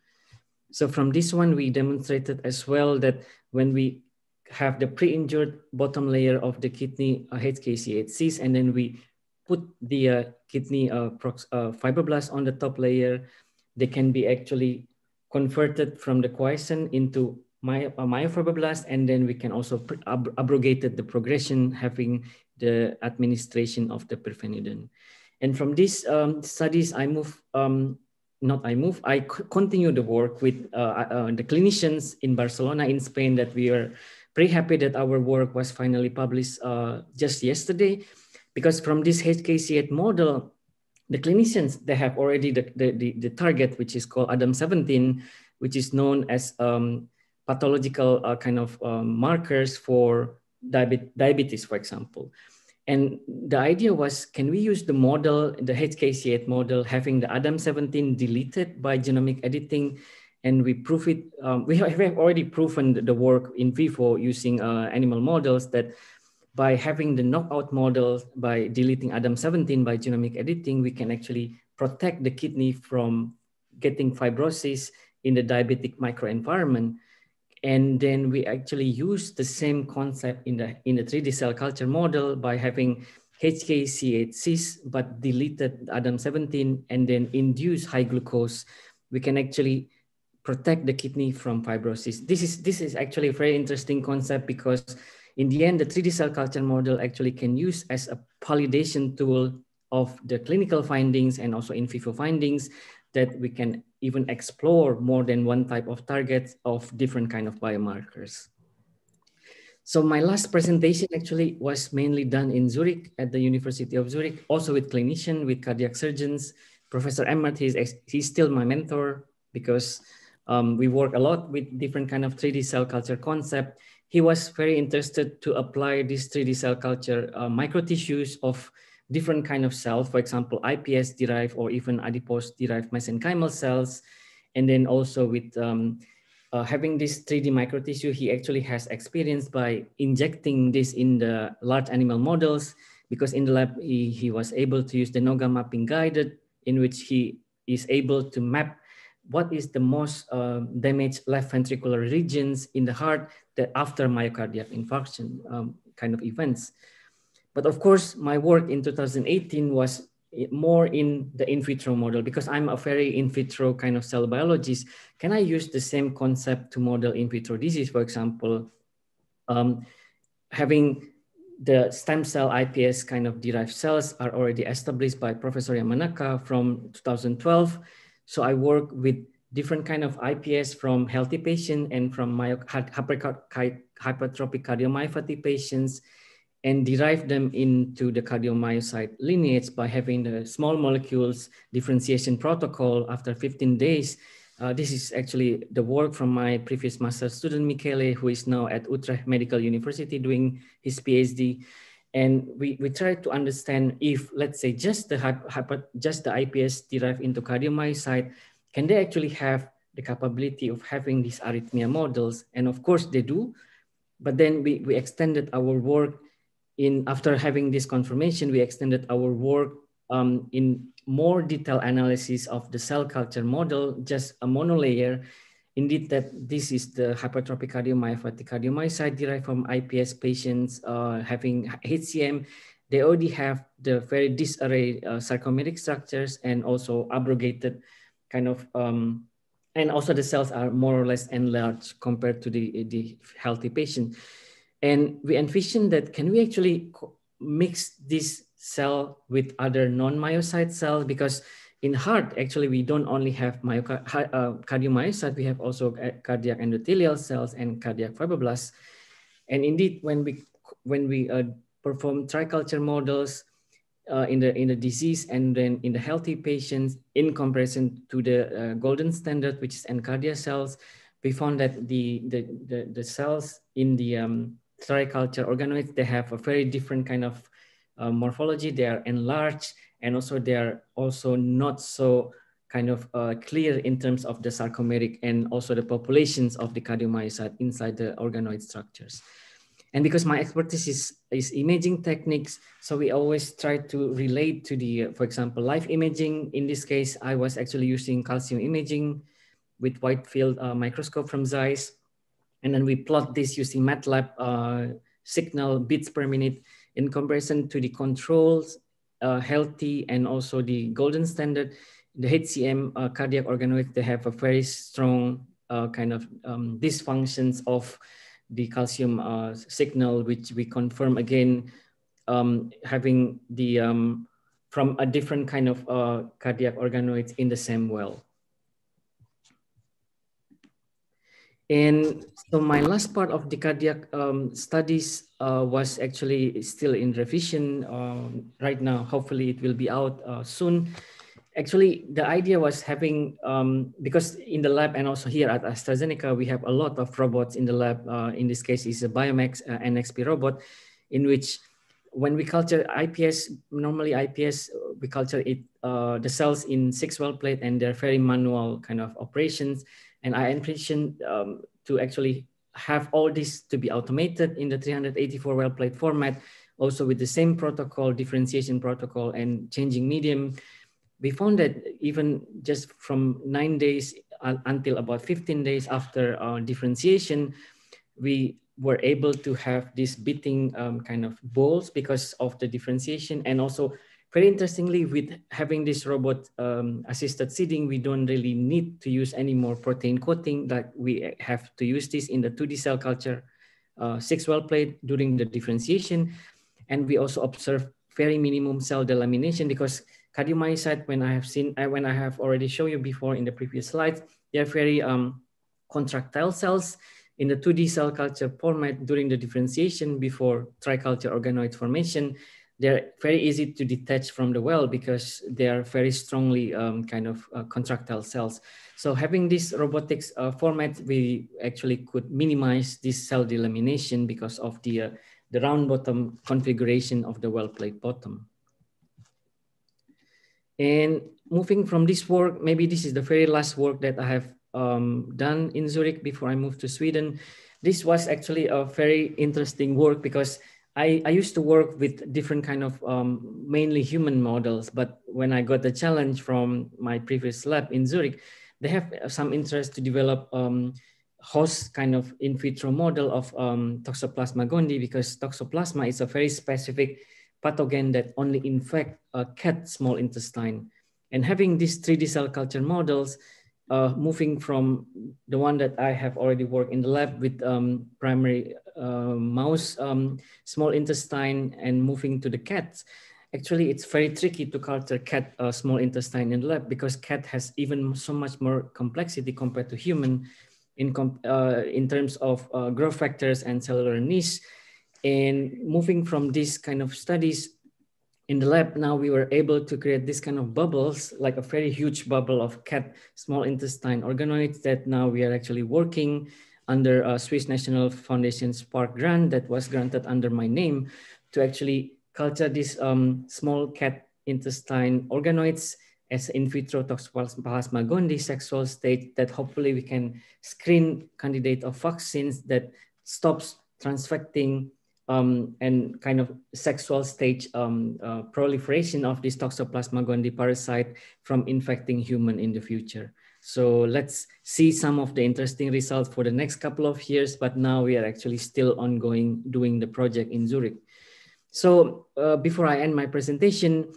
So from this one, we demonstrated as well that when we have the pre-injured bottom layer of the kidney uh, HKCHCs, and then we put the uh, kidney uh, uh, fibroblast on the top layer, they can be actually converted from the quiescent into my, uh, myofibroblast, and then we can also ab abrogate the progression having the administration of the pirfenidone. And from these um, studies, I move, um, not I move, I continue the work with uh, uh, the clinicians in Barcelona, in Spain, that we are pretty happy that our work was finally published uh, just yesterday. Because from this HKCH model, the clinicians, they have already the, the, the, the target, which is called ADAM17, which is known as um, pathological uh, kind of um, markers for diabetes, for example. And the idea was, can we use the model, the HKC8 model, having the ADAM17 deleted by genomic editing, and we prove it. Um, we have already proven the work in vivo using uh, animal models that by having the knockout model, by deleting ADAM17 by genomic editing, we can actually protect the kidney from getting fibrosis in the diabetic microenvironment and then we actually use the same concept in the in the 3D cell culture model by having HKCH6 but deleted ADAM17 and then induce high glucose. We can actually protect the kidney from fibrosis. This is this is actually a very interesting concept because in the end, the 3D cell culture model actually can use as a validation tool of the clinical findings and also in vivo findings that we can even explore more than one type of targets of different kind of biomarkers. So my last presentation actually was mainly done in Zurich at the University of Zurich, also with clinician, with cardiac surgeons. Professor Emmert, he's, he's still my mentor because um, we work a lot with different kind of 3D cell culture concept. He was very interested to apply this 3D cell culture uh, microtissues of different kind of cells, for example, iPS derived or even adipose derived mesenchymal cells. And then also with um, uh, having this 3D microtissue, he actually has experience by injecting this in the large animal models because in the lab, he, he was able to use the NOGA mapping guided in which he is able to map what is the most uh, damaged left ventricular regions in the heart that after myocardial infarction um, kind of events. But of course, my work in 2018 was more in the in vitro model because I'm a very in vitro kind of cell biologist. Can I use the same concept to model in vitro disease? For example, um, having the stem cell iPS kind of derived cells are already established by Professor Yamanaka from 2012. So I work with different kind of iPS from healthy patients and from hypertrophic cardiomyopathy patients and derive them into the cardiomyocyte lineage by having the small molecules differentiation protocol after 15 days. Uh, this is actually the work from my previous master student, Michele, who is now at Utrecht Medical University doing his PhD. And we, we try to understand if, let's say, just the, just the iPS derived into cardiomyocyte, can they actually have the capability of having these arrhythmia models? And of course they do, but then we, we extended our work in after having this confirmation, we extended our work um, in more detailed analysis of the cell culture model, just a monolayer. Indeed, that this is the hypertrophic cardiomyopathy cardiomyocyte derived from IPS patients uh, having HCM. They already have the very disarray uh, sarcomeric structures and also abrogated kind of, um, and also the cells are more or less enlarged compared to the, the healthy patient. And we envision that can we actually mix this cell with other non-myocyte cells because in heart, actually, we don't only have myoca- uh, cardiomyocyte, we have also uh, cardiac endothelial cells and cardiac fibroblasts. And indeed, when we when we uh, perform triculture models uh, in the in the disease and then in the healthy patients, in comparison to the uh, golden standard, which is encardia cells, we found that the the the, the cells in the um, triculture organoids, they have a very different kind of uh, morphology. They are enlarged and also they are also not so kind of uh, clear in terms of the sarcomeric and also the populations of the cardiomyocyte inside the organoid structures. And because my expertise is, is imaging techniques, so we always try to relate to the, uh, for example, live imaging. In this case, I was actually using calcium imaging with wide field uh, microscope from Zeiss and then we plot this using MATLAB uh, signal bits per minute in comparison to the controls, uh, healthy, and also the golden standard. The HCM uh, cardiac organoids, they have a very strong uh, kind of um, dysfunctions of the calcium uh, signal, which we confirm again, um, having the um, from a different kind of uh, cardiac organoids in the same well. And so my last part of the cardiac um, studies uh, was actually still in revision um, right now. Hopefully it will be out uh, soon. Actually, the idea was having, um, because in the lab and also here at AstraZeneca, we have a lot of robots in the lab. Uh, in this case, is a Biomax uh, NXP robot in which when we culture IPS, normally IPS, we culture it, uh, the cells in six well plate and they're very manual kind of operations and I envision um, to actually have all this to be automated in the 384 well plate format, also with the same protocol, differentiation protocol and changing medium. We found that even just from nine days until about 15 days after uh, differentiation, we were able to have these beating um, kind of balls because of the differentiation and also very interestingly, with having this robot um, assisted seeding, we don't really need to use any more protein coating that we have to use this in the 2D cell culture uh, six well plate during the differentiation. And we also observe very minimum cell delamination because cardiomyocyte, when I have seen, uh, when I have already shown you before in the previous slides, they are very um, contractile cells in the 2D cell culture format during the differentiation before triculture organoid formation they're very easy to detach from the well because they are very strongly um, kind of uh, contractile cells. So having this robotics uh, format, we actually could minimize this cell delamination because of the, uh, the round bottom configuration of the well plate bottom. And moving from this work, maybe this is the very last work that I have um, done in Zurich before I moved to Sweden. This was actually a very interesting work because I, I used to work with different kind of um, mainly human models, but when I got the challenge from my previous lab in Zurich, they have some interest to develop um, host kind of in vitro model of um, Toxoplasma gondii because Toxoplasma is a very specific pathogen that only infect a cat small intestine. And having these 3D cell culture models, uh, moving from the one that I have already worked in the lab with um, primary mouse um, small intestine and moving to the cat, actually it's very tricky to culture cat uh, small intestine in the lab because cat has even so much more complexity compared to human in, uh, in terms of uh, growth factors and cellular niche. And moving from these kind of studies in the lab, now we were able to create this kind of bubbles, like a very huge bubble of cat small intestine organoids that now we are actually working under a Swiss National Foundation Spark grant that was granted under my name to actually culture these um, small cat intestine organoids as in vitro toxoplasma gondii sexual state that hopefully we can screen candidate of vaccines that stops transfecting um, and kind of sexual stage um, uh, proliferation of this toxoplasma gondii parasite from infecting human in the future. So let's see some of the interesting results for the next couple of years, but now we are actually still ongoing doing the project in Zurich. So uh, before I end my presentation,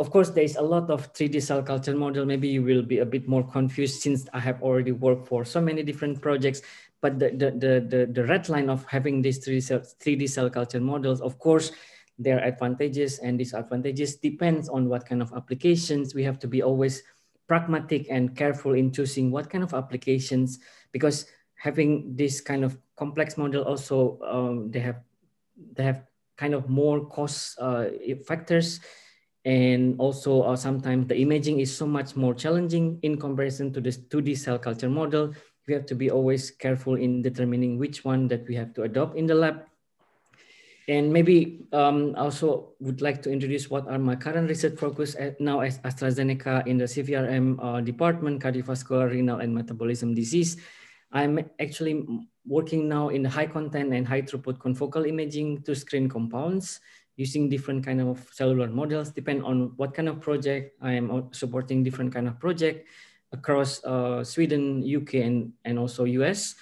of course, there's a lot of 3D cell culture model. Maybe you will be a bit more confused since I have already worked for so many different projects. But the, the, the, the, the red line of having these 3D cell, 3D cell culture models, of course, their advantages and disadvantages depends on what kind of applications. We have to be always pragmatic and careful in choosing what kind of applications, because having this kind of complex model also, um, they have they have kind of more cost uh, factors and also uh, sometimes the imaging is so much more challenging in comparison to this 2D cell culture model. We have to be always careful in determining which one that we have to adopt in the lab. And maybe um, also would like to introduce what are my current research focus at now as AstraZeneca in the CVRM uh, department, cardiovascular, renal, and metabolism disease. I'm actually working now in the high content and high throughput confocal imaging to screen compounds using different kind of cellular models, depend on what kind of project I am supporting different kind of project across uh, Sweden, UK, and, and also US.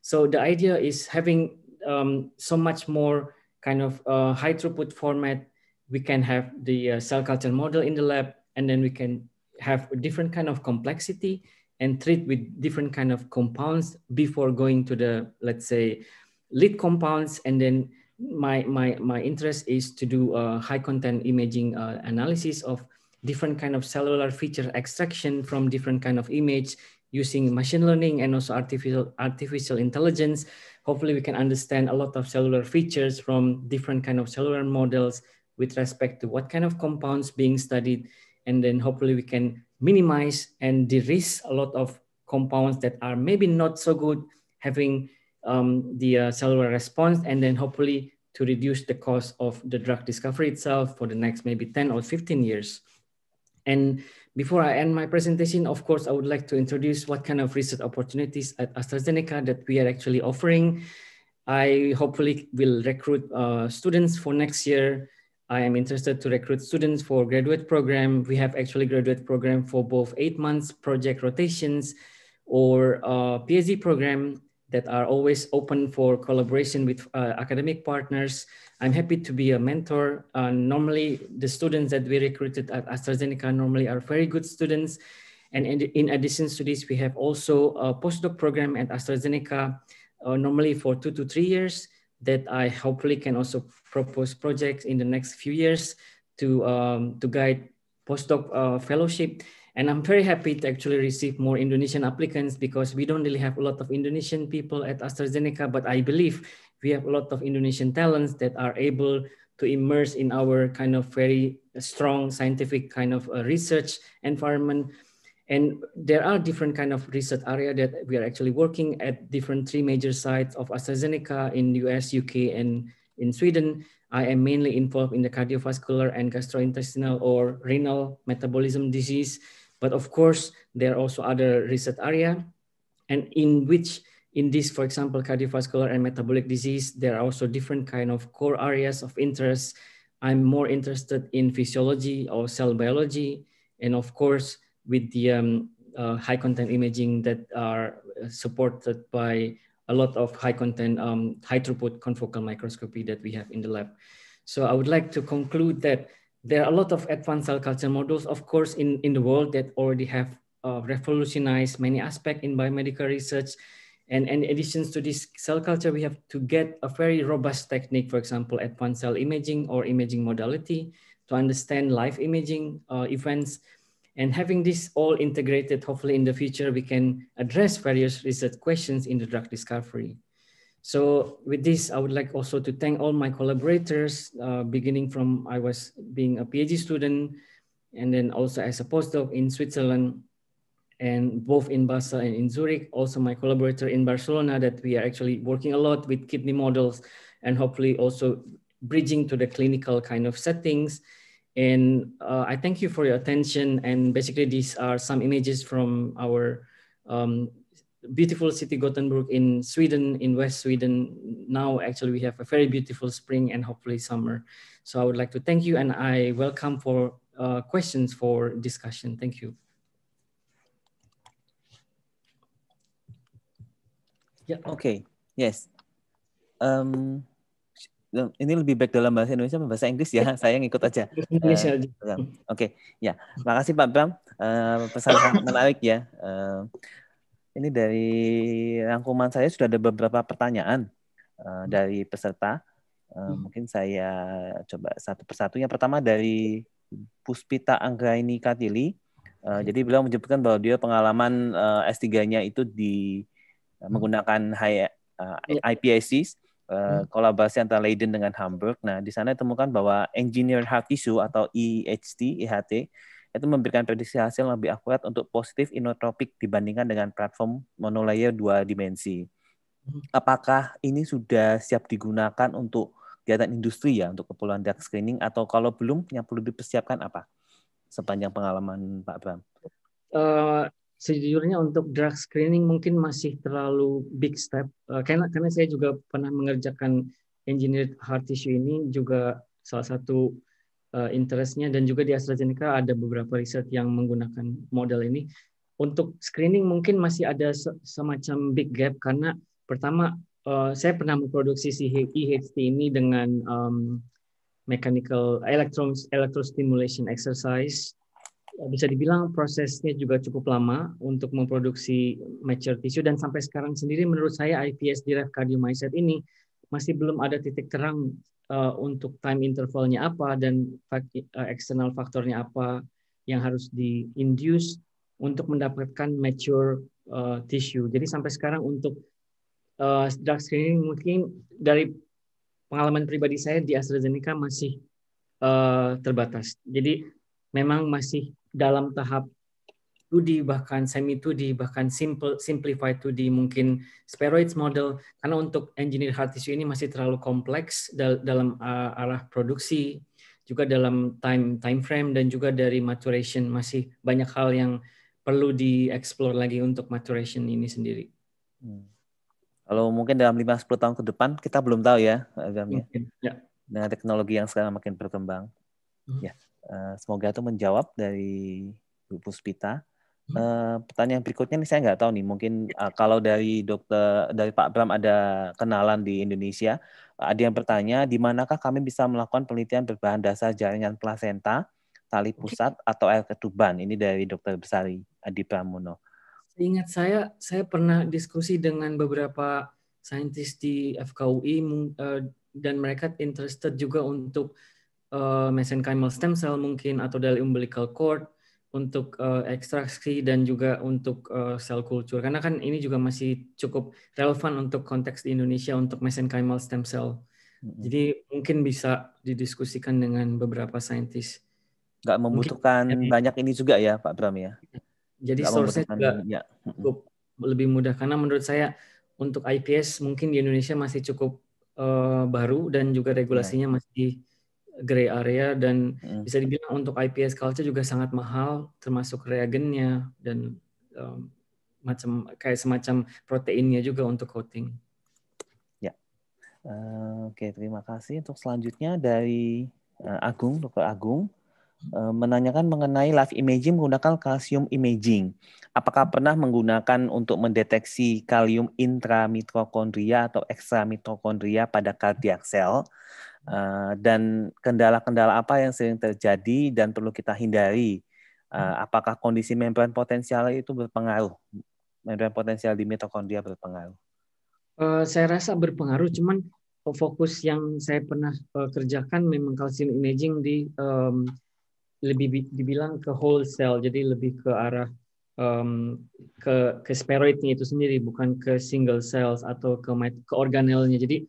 So the idea is having um, so much more kind of uh, high throughput format. We can have the uh, cell culture model in the lab, and then we can have a different kind of complexity and treat with different kind of compounds before going to the, let's say, lead compounds and then my my my interest is to do a high content imaging uh, analysis of different kind of cellular feature extraction from different kind of image using machine learning and also artificial artificial intelligence. Hopefully we can understand a lot of cellular features from different kind of cellular models with respect to what kind of compounds being studied. And then hopefully we can minimize and de-risk a lot of compounds that are maybe not so good having um, the uh, cellular response. And then hopefully to reduce the cost of the drug discovery itself for the next maybe 10 or 15 years. And before I end my presentation, of course, I would like to introduce what kind of research opportunities at AstraZeneca that we are actually offering. I hopefully will recruit uh, students for next year. I am interested to recruit students for graduate program. We have actually graduate program for both eight months project rotations or uh, PhD program that are always open for collaboration with uh, academic partners. I'm happy to be a mentor. Uh, normally, the students that we recruited at AstraZeneca normally are very good students. And in, in addition to this, we have also a postdoc program at AstraZeneca, uh, normally for two to three years, that I hopefully can also propose projects in the next few years to, um, to guide postdoc uh, fellowship. And I'm very happy to actually receive more Indonesian applicants because we don't really have a lot of Indonesian people at AstraZeneca, but I believe we have a lot of Indonesian talents that are able to immerse in our kind of very strong scientific kind of uh, research environment. And there are different kind of research area that we are actually working at different three major sites of AstraZeneca in US, UK, and in Sweden. I am mainly involved in the cardiovascular and gastrointestinal or renal metabolism disease but of course, there are also other research area and in which in this, for example, cardiovascular and metabolic disease, there are also different kind of core areas of interest. I'm more interested in physiology or cell biology. And of course, with the um, uh, high content imaging that are supported by a lot of high content, um, high throughput confocal microscopy that we have in the lab. So I would like to conclude that there are a lot of advanced cell culture models, of course, in, in the world that already have uh, revolutionized many aspects in biomedical research. And in addition to this cell culture, we have to get a very robust technique, for example, advanced cell imaging or imaging modality to understand live imaging uh, events. And having this all integrated, hopefully in the future, we can address various research questions in the drug discovery. So with this, I would like also to thank all my collaborators, uh, beginning from I was being a PhD student, and then also as a postdoc in Switzerland, and both in Basel and in Zurich, also my collaborator in Barcelona that we are actually working a lot with kidney models and hopefully also bridging to the clinical kind of settings. And uh, I thank you for your attention. And basically these are some images from our um, beautiful city Gothenburg in Sweden, in West Sweden. Now actually we have a very beautiful spring and hopefully summer. So I would like to thank you and I welcome for uh, questions for discussion. Thank you. Yeah. Oke, okay. yes. Um, ini lebih baik dalam bahasa Indonesia bahasa Inggris ya. Saya ngikut aja. Indonesia uh, Oke, okay. ya. Makasih Pak Bram. Uh, pesan sangat menarik ya. Uh, ini dari rangkuman saya sudah ada beberapa pertanyaan uh, dari peserta. Uh, mungkin saya coba satu persatu. Yang pertama dari Puspita Anggraini Katili. Uh, jadi beliau menyebutkan bahwa dia pengalaman uh, S3-nya itu di. Menggunakan high uh, iya. IPSCs uh, hmm. kolaborasi antara Leiden dengan Hamburg. Nah, di sana ditemukan bahwa engineer tissue atau EHT, EHT itu memberikan prediksi hasil lebih akurat untuk positif inotropik dibandingkan dengan platform monolayer dua dimensi. Hmm. Apakah ini sudah siap digunakan untuk kegiatan industri ya untuk keperluan drug screening atau kalau belum yang perlu dipersiapkan apa sepanjang pengalaman Pak Bram? Uh, sejujurnya untuk drug screening mungkin masih terlalu big step. Uh, karena karena saya juga pernah mengerjakan engineered heart tissue ini juga salah satu uh, interestnya. Dan juga di AstraZeneca ada beberapa riset yang menggunakan model ini. Untuk screening mungkin masih ada semacam big gap karena pertama uh, saya pernah memproduksi si EHT ini dengan um, mechanical electron electrostimulation exercise bisa dibilang prosesnya juga cukup lama untuk memproduksi mature tissue dan sampai sekarang sendiri menurut saya IPS derived cardiomyocyte ini masih belum ada titik terang uh, untuk time intervalnya apa dan uh, external faktornya apa yang harus di-induce untuk mendapatkan mature uh, tissue. Jadi sampai sekarang untuk uh, drug screening mungkin dari pengalaman pribadi saya di AstraZeneca masih uh, terbatas. Jadi memang masih dalam tahap 2D bahkan semi 2D bahkan simple simplified 2D mungkin spheroids model karena untuk engineer heart tissue ini masih terlalu kompleks dal dalam uh, arah produksi juga dalam time time frame dan juga dari maturation masih banyak hal yang perlu dieksplor lagi untuk maturation ini sendiri. Hmm. Kalau mungkin dalam 5-10 tahun ke depan kita belum tahu ya, Agam ya. ya. Dengan teknologi yang sekarang makin berkembang. Hmm. Ya. Eh, semoga itu menjawab dari Bu Puspita. Uh, pertanyaan berikutnya nih saya nggak tahu nih mungkin uh, kalau dari dokter dari Pak Bram ada kenalan di Indonesia ada yang bertanya di manakah kami bisa melakukan penelitian berbahan dasar jaringan plasenta tali pusat atau air ketuban ini dari dokter Besari Adi Pramono. Ingat saya saya pernah diskusi dengan beberapa saintis di FKUI dan mereka interested juga untuk uh, mesenchymal stem cell mungkin atau dari umbilical cord untuk uh, ekstraksi dan juga untuk uh, sel kultur karena kan ini juga masih cukup relevan untuk konteks di Indonesia untuk mesenchymal stem cell. Jadi mungkin bisa didiskusikan dengan beberapa saintis. Nggak membutuhkan mungkin, banyak ini juga ya Pak Bram ya. Jadi source-nya juga ya. cukup lebih mudah karena menurut saya untuk IPS mungkin di Indonesia masih cukup uh, baru dan juga regulasinya ya. masih gray area dan hmm. bisa dibilang untuk IPS culture juga sangat mahal termasuk reagennya dan um, macam kayak semacam proteinnya juga untuk coating. Ya. Uh, Oke, okay, terima kasih untuk selanjutnya dari uh, Agung, Dr. Agung. menanyakan mengenai live imaging menggunakan kalsium imaging. Apakah pernah menggunakan untuk mendeteksi kalium intramitokondria atau ekstramitokondria pada cardiac cell? Dan kendala-kendala apa yang sering terjadi dan perlu kita hindari? Apakah kondisi membran potensial itu berpengaruh? Membran potensial di mitokondria berpengaruh? Uh, saya rasa berpengaruh, cuman fokus yang saya pernah uh, kerjakan memang calcium imaging di um, lebih dibilang ke whole cell, jadi lebih ke arah um, ke ke spheroidnya itu sendiri, bukan ke single cells atau ke ke organelnya. Jadi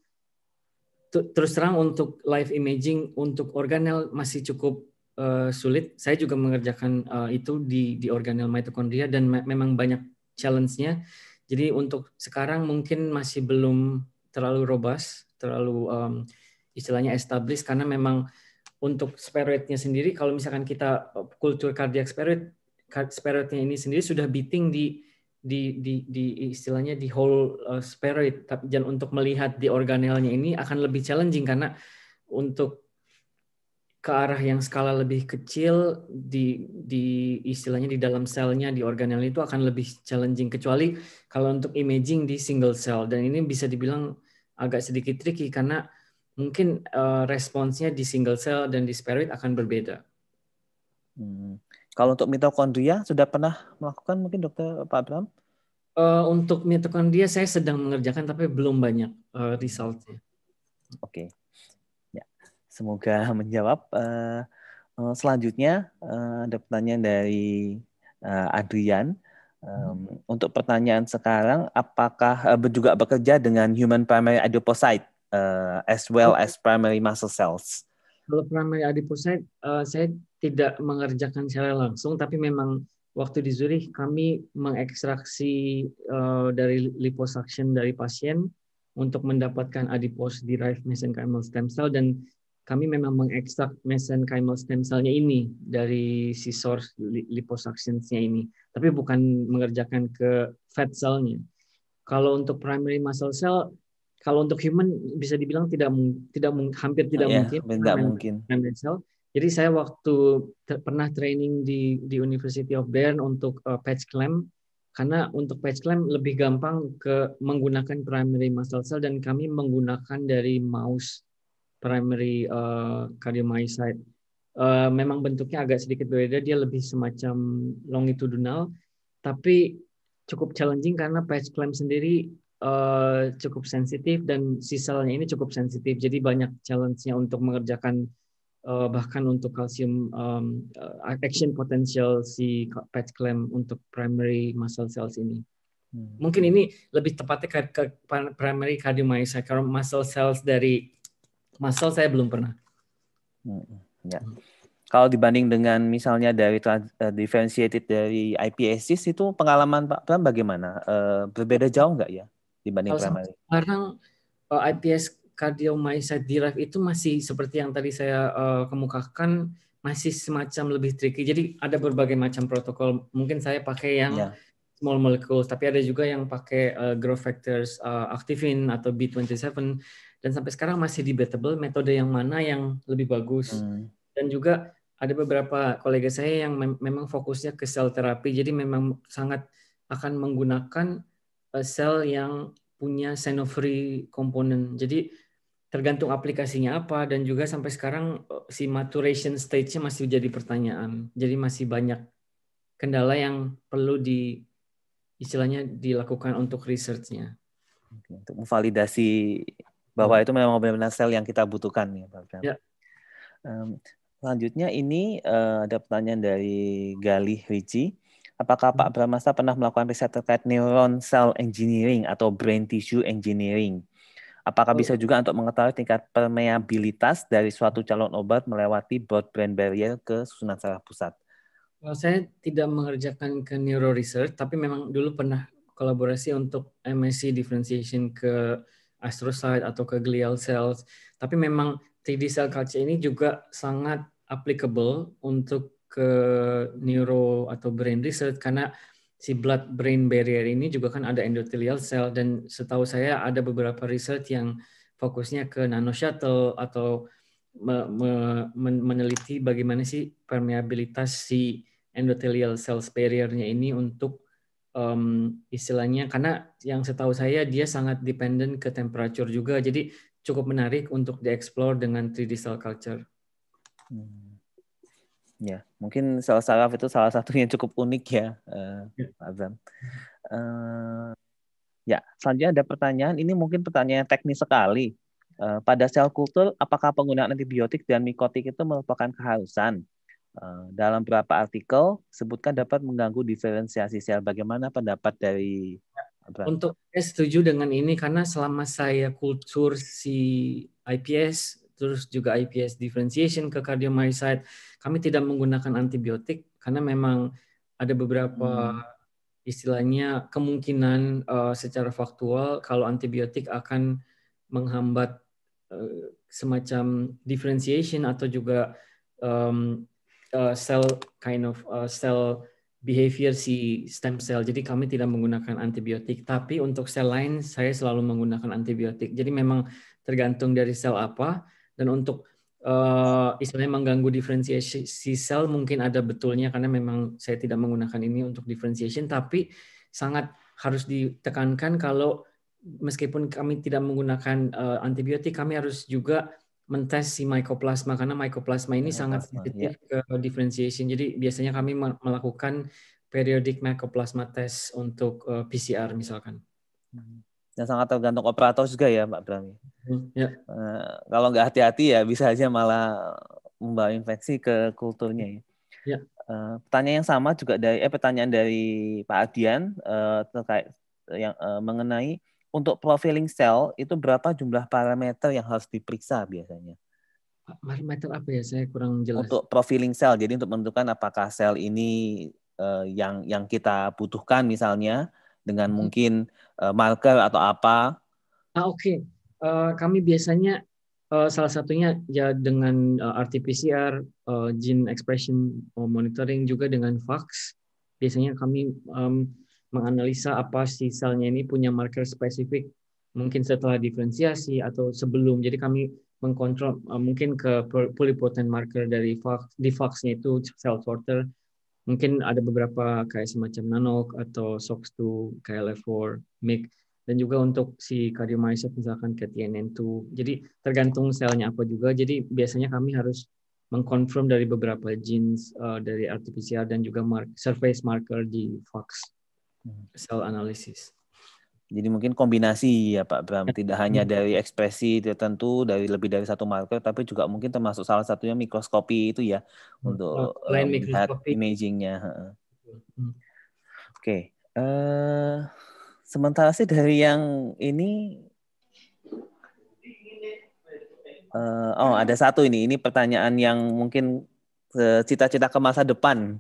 terus terang untuk live imaging untuk organel masih cukup uh, sulit. Saya juga mengerjakan uh, itu di di organel mitokondria dan me memang banyak challenge-nya jadi untuk sekarang mungkin masih belum terlalu robust, terlalu um, istilahnya established karena memang untuk spheroidnya sendiri kalau misalkan kita uh, kultur cardiac spheroid spheroidnya ini sendiri sudah beating di di di, di istilahnya di whole uh, spheroid tapi dan untuk melihat di organelnya ini akan lebih challenging karena untuk ke arah yang skala lebih kecil di di istilahnya di dalam selnya di organel itu akan lebih challenging kecuali kalau untuk imaging di single cell dan ini bisa dibilang agak sedikit tricky karena mungkin uh, responsnya di single cell dan di spheroid akan berbeda. Hmm. Kalau untuk mitokondria sudah pernah melakukan mungkin dokter Pak Abram? Uh, untuk mitokondria saya sedang mengerjakan tapi belum banyak uh, resultnya. Oke. Okay. Semoga menjawab. Uh, selanjutnya uh, ada pertanyaan dari uh, Adrian. Um, untuk pertanyaan sekarang, apakah uh, juga bekerja dengan human primary adipocyte uh, as well as primary muscle cells? Kalau primary adipocyte, uh, saya tidak mengerjakan secara langsung, tapi memang waktu di Zurich kami mengekstraksi uh, dari liposuction dari pasien untuk mendapatkan adipose derived mesenchymal stem cell dan kami memang mengekstrak mesenchymal stem cell-nya ini dari si source liposuction-nya ini, tapi bukan mengerjakan ke fat cell-nya. Kalau untuk primary muscle cell, kalau untuk human bisa dibilang tidak tidak hampir tidak oh, mungkin. Tidak mungkin. Cell. Jadi saya waktu pernah training di di University of Bern untuk uh, patch clamp karena untuk patch clamp lebih gampang ke menggunakan primary muscle cell dan kami menggunakan dari mouse primary uh, cardiomyocyte. Uh, memang bentuknya agak sedikit berbeda, dia lebih semacam longitudinal, tapi cukup challenging karena patch clamp sendiri uh, cukup sensitif dan sisalnya ini cukup sensitif. Jadi banyak challenge-nya untuk mengerjakan uh, bahkan untuk kalsium um, action potential si patch clamp untuk primary muscle cells ini. Hmm. Mungkin ini lebih tepatnya ke, ke primary cardiomyocyte karena muscle cells dari Masal saya belum pernah. Hmm, ya. Kalau dibanding dengan misalnya dari uh, differentiated dari iPSC itu pengalaman Pak Pram bagaimana? Uh, berbeda jauh nggak ya dibanding Kalau primary? Sekarang uh, IPS cardiomyocyte derived itu masih seperti yang tadi saya uh, kemukakan masih semacam lebih tricky. Jadi ada berbagai macam protokol. Mungkin saya pakai yang yeah. small molecules, tapi ada juga yang pakai uh, growth factors uh, activin atau B27 dan sampai sekarang masih debatable metode yang mana yang lebih bagus. Hmm. Dan juga ada beberapa kolega saya yang mem memang fokusnya ke sel terapi, jadi memang sangat akan menggunakan sel yang punya xeno-free komponen. Jadi tergantung aplikasinya apa dan juga sampai sekarang uh, si maturation stage-nya masih jadi pertanyaan. Jadi masih banyak kendala yang perlu di istilahnya dilakukan untuk research-nya. Untuk memvalidasi bahwa itu memang benar-benar sel yang kita butuhkan ya Pak Ya. Um, selanjutnya ini uh, ada pertanyaan dari Galih Ricci. Apakah Pak hmm. Bramasta pernah melakukan riset terkait neuron cell engineering atau brain tissue engineering? Apakah oh. bisa juga untuk mengetahui tingkat permeabilitas dari suatu calon obat melewati blood brain barrier ke susunan saraf pusat? Saya tidak mengerjakan ke neuro research, tapi memang dulu pernah kolaborasi untuk MSc differentiation ke astrocyte atau ke glial cells. Tapi memang 3D cell culture ini juga sangat applicable untuk ke neuro atau brain research karena si blood brain barrier ini juga kan ada endothelial cell dan setahu saya ada beberapa research yang fokusnya ke nano shuttle atau me, me, meneliti bagaimana sih permeabilitas si endothelial cells barrier-nya ini untuk um, istilahnya karena yang setahu saya dia sangat dependent ke temperature juga jadi cukup menarik untuk dieksplor dengan 3D cell culture. Hmm. Ya, mungkin sel saraf itu salah satu yang cukup unik ya, uh, Pak Abram. Uh, ya, selanjutnya ada pertanyaan. Ini mungkin pertanyaan teknis sekali. Uh, pada sel kultur, apakah penggunaan antibiotik dan mikotik itu merupakan keharusan? Eh, dalam beberapa artikel sebutkan dapat mengganggu diferensiasi sel. Bagaimana pendapat dari Untuk saya setuju dengan ini karena selama saya kultur si IPS terus juga IPS differentiation ke cardiomyocyte, kami tidak menggunakan antibiotik karena memang ada beberapa hmm. istilahnya kemungkinan uh, secara faktual kalau antibiotik akan menghambat uh, semacam differentiation atau juga um, uh, cell kind of uh, cell behavior si stem cell. Jadi kami tidak menggunakan antibiotik, tapi untuk sel lain saya selalu menggunakan antibiotik. Jadi memang tergantung dari sel apa dan untuk uh, istilahnya mengganggu diferensiasi sel mungkin ada betulnya karena memang saya tidak menggunakan ini untuk differentiation, tapi sangat harus ditekankan kalau meskipun kami tidak menggunakan uh, antibiotik, kami harus juga mentes si mycoplasma karena mycoplasma ini mycoplasma, sangat sensitif ya. ke differentiation. Jadi biasanya kami melakukan periodic mycoplasma test untuk uh, eh, PCR misalkan. Hmm. Dan sangat tergantung operator juga ya, Mbak Brami. Hmm, ya. Uh, kalau nggak hati-hati ya bisa aja malah membawa infeksi ke kulturnya ya. ya. Uh, pertanyaan yang sama juga dari eh pertanyaan dari Pak Adian uh, terkait yang uh, mengenai untuk profiling sel itu berapa jumlah parameter yang harus diperiksa biasanya? Parameter apa ya? Saya kurang jelas. Untuk profiling sel, jadi untuk menentukan apakah sel ini uh, yang yang kita butuhkan misalnya dengan hmm. mungkin uh, marker atau apa? Ah oke, okay. uh, kami biasanya uh, salah satunya ya dengan uh, RT-PCR, uh, gene expression monitoring juga dengan fax. Biasanya kami um, menganalisa apa si selnya ini punya marker spesifik mungkin setelah diferensiasi atau sebelum. Jadi kami mengkontrol uh, mungkin ke polypotent marker dari Fox, di Fox-nya itu cell sorter. Mungkin ada beberapa kayak semacam nanok atau SOX2, KLF4, MIG dan juga untuk si cardiomyocyte misalkan ke TNN2. Jadi tergantung selnya apa juga. Jadi biasanya kami harus mengkonfirm dari beberapa genes uh, dari RT-PCR dan juga mark, surface marker di Fox cell analysis. Jadi mungkin kombinasi ya Pak Bram, ya. tidak hanya hmm. dari ekspresi tertentu dari lebih dari satu marker, tapi juga mungkin termasuk salah satunya mikroskopi itu ya hmm. untuk Lain melihat imagingnya. Hmm. Oke, okay. uh, eh, sementara sih dari yang ini, uh, oh ada satu ini, ini pertanyaan yang mungkin eh, cita-cita ke masa depan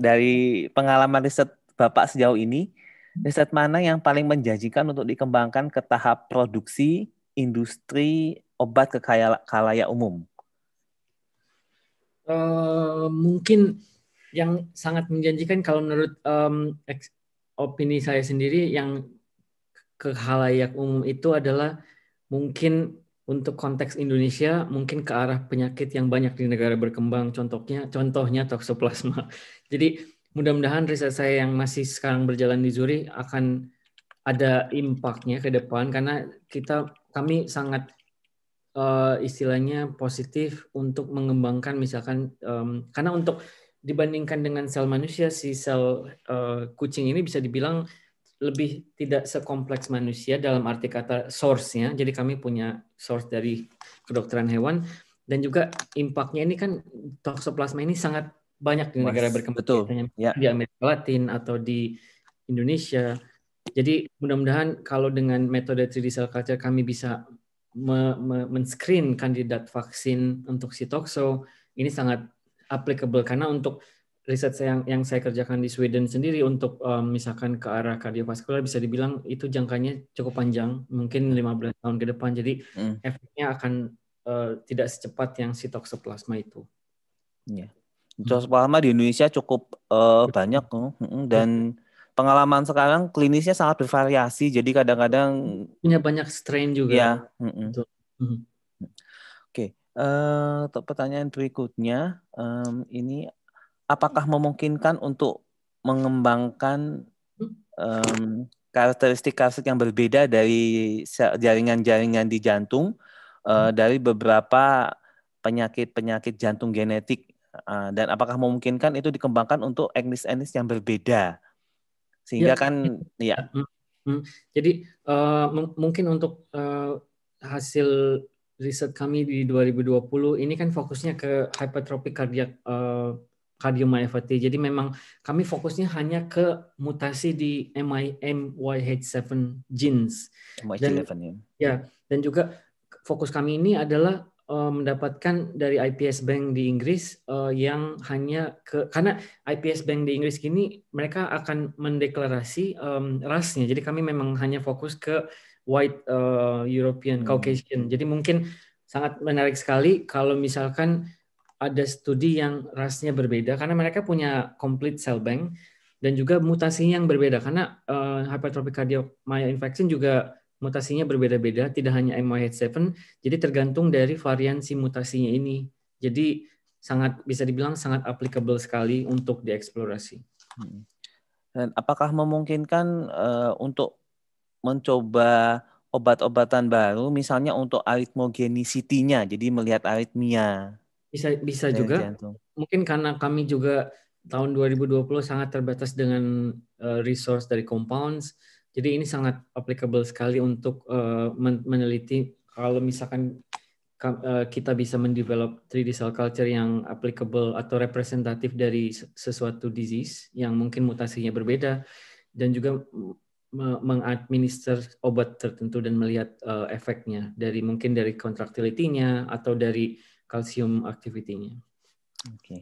dari pengalaman riset Bapak sejauh ini, riset mana yang paling menjanjikan untuk dikembangkan ke tahap produksi industri obat ke kalayak umum? Uh, mungkin yang sangat menjanjikan kalau menurut um, opini saya sendiri yang ke halayak umum itu adalah mungkin untuk konteks Indonesia mungkin ke arah penyakit yang banyak di negara berkembang contohnya contohnya toksoplasma. Jadi mudah-mudahan riset saya yang masih sekarang berjalan di Zurich akan ada impactnya ke depan karena kita kami sangat uh, istilahnya positif untuk mengembangkan misalkan um, karena untuk dibandingkan dengan sel manusia si sel uh, kucing ini bisa dibilang lebih tidak sekompleks manusia dalam arti kata source-nya. Jadi kami punya source dari kedokteran hewan dan juga impactnya ini kan toksoplasma ini sangat banyak di negara berkembang betul. Ya. di Amerika Latin atau di Indonesia. Jadi mudah-mudahan kalau dengan metode 3D cell culture kami bisa me me men-screen kandidat vaksin untuk si tokso ini sangat applicable karena untuk riset saya yang, yang saya kerjakan di Sweden sendiri untuk um, misalkan ke arah kardiovaskular bisa dibilang itu jangkanya cukup panjang mungkin 15 tahun ke depan jadi hmm. efeknya akan uh, tidak secepat yang si toksoplasma itu. Yeah. Toxoplasma di Indonesia cukup uh, banyak dan pengalaman sekarang klinisnya sangat bervariasi. Jadi kadang-kadang punya banyak strain juga. Ya. Oke, okay. Uh, untuk pertanyaan berikutnya, um, ini apakah memungkinkan untuk mengembangkan um, karakteristik-karakteristik yang berbeda dari jaringan-jaringan di jantung uh, dari beberapa penyakit-penyakit jantung genetik uh, dan apakah memungkinkan itu dikembangkan untuk etnis-etnis yang berbeda sehingga ya. kan ya. Hmm. Jadi uh, mungkin untuk uh, hasil riset kami di 2020 ini kan fokusnya ke hypertrophic cardiac uh, cardiomyopathy. Jadi memang kami fokusnya hanya ke mutasi di MYH7 genes. MYH7 dan, ya. ya. Dan juga fokus kami ini adalah uh, mendapatkan dari IPS Bank di Inggris uh, yang hanya ke karena IPS Bank di Inggris ini mereka akan mendeklarasi um, rasnya. Jadi kami memang hanya fokus ke white uh, European hmm. Caucasian. Jadi mungkin sangat menarik sekali kalau misalkan ada studi yang rasnya berbeda karena mereka punya complete cell bank dan juga mutasinya yang berbeda karena uh, hypertrophic cardiomyopathy juga mutasinya berbeda-beda tidak hanya MYH7 jadi tergantung dari variansi mutasinya ini jadi sangat bisa dibilang sangat applicable sekali untuk dieksplorasi. Hmm. Dan apakah memungkinkan uh, untuk mencoba obat-obatan baru, misalnya untuk aritmogenicity-nya, jadi melihat aritmia. Bisa bisa juga. Jantung. Mungkin karena kami juga tahun 2020 sangat terbatas dengan uh, resource dari compounds, jadi ini sangat applicable sekali untuk uh, meneliti kalau misalkan uh, kita bisa mendevelop 3D cell culture yang applicable atau representatif dari sesuatu disease yang mungkin mutasinya berbeda dan juga mengadminister obat tertentu dan melihat uh, efeknya dari mungkin dari contractility-nya atau dari kalsium activity-nya. Oke. Okay.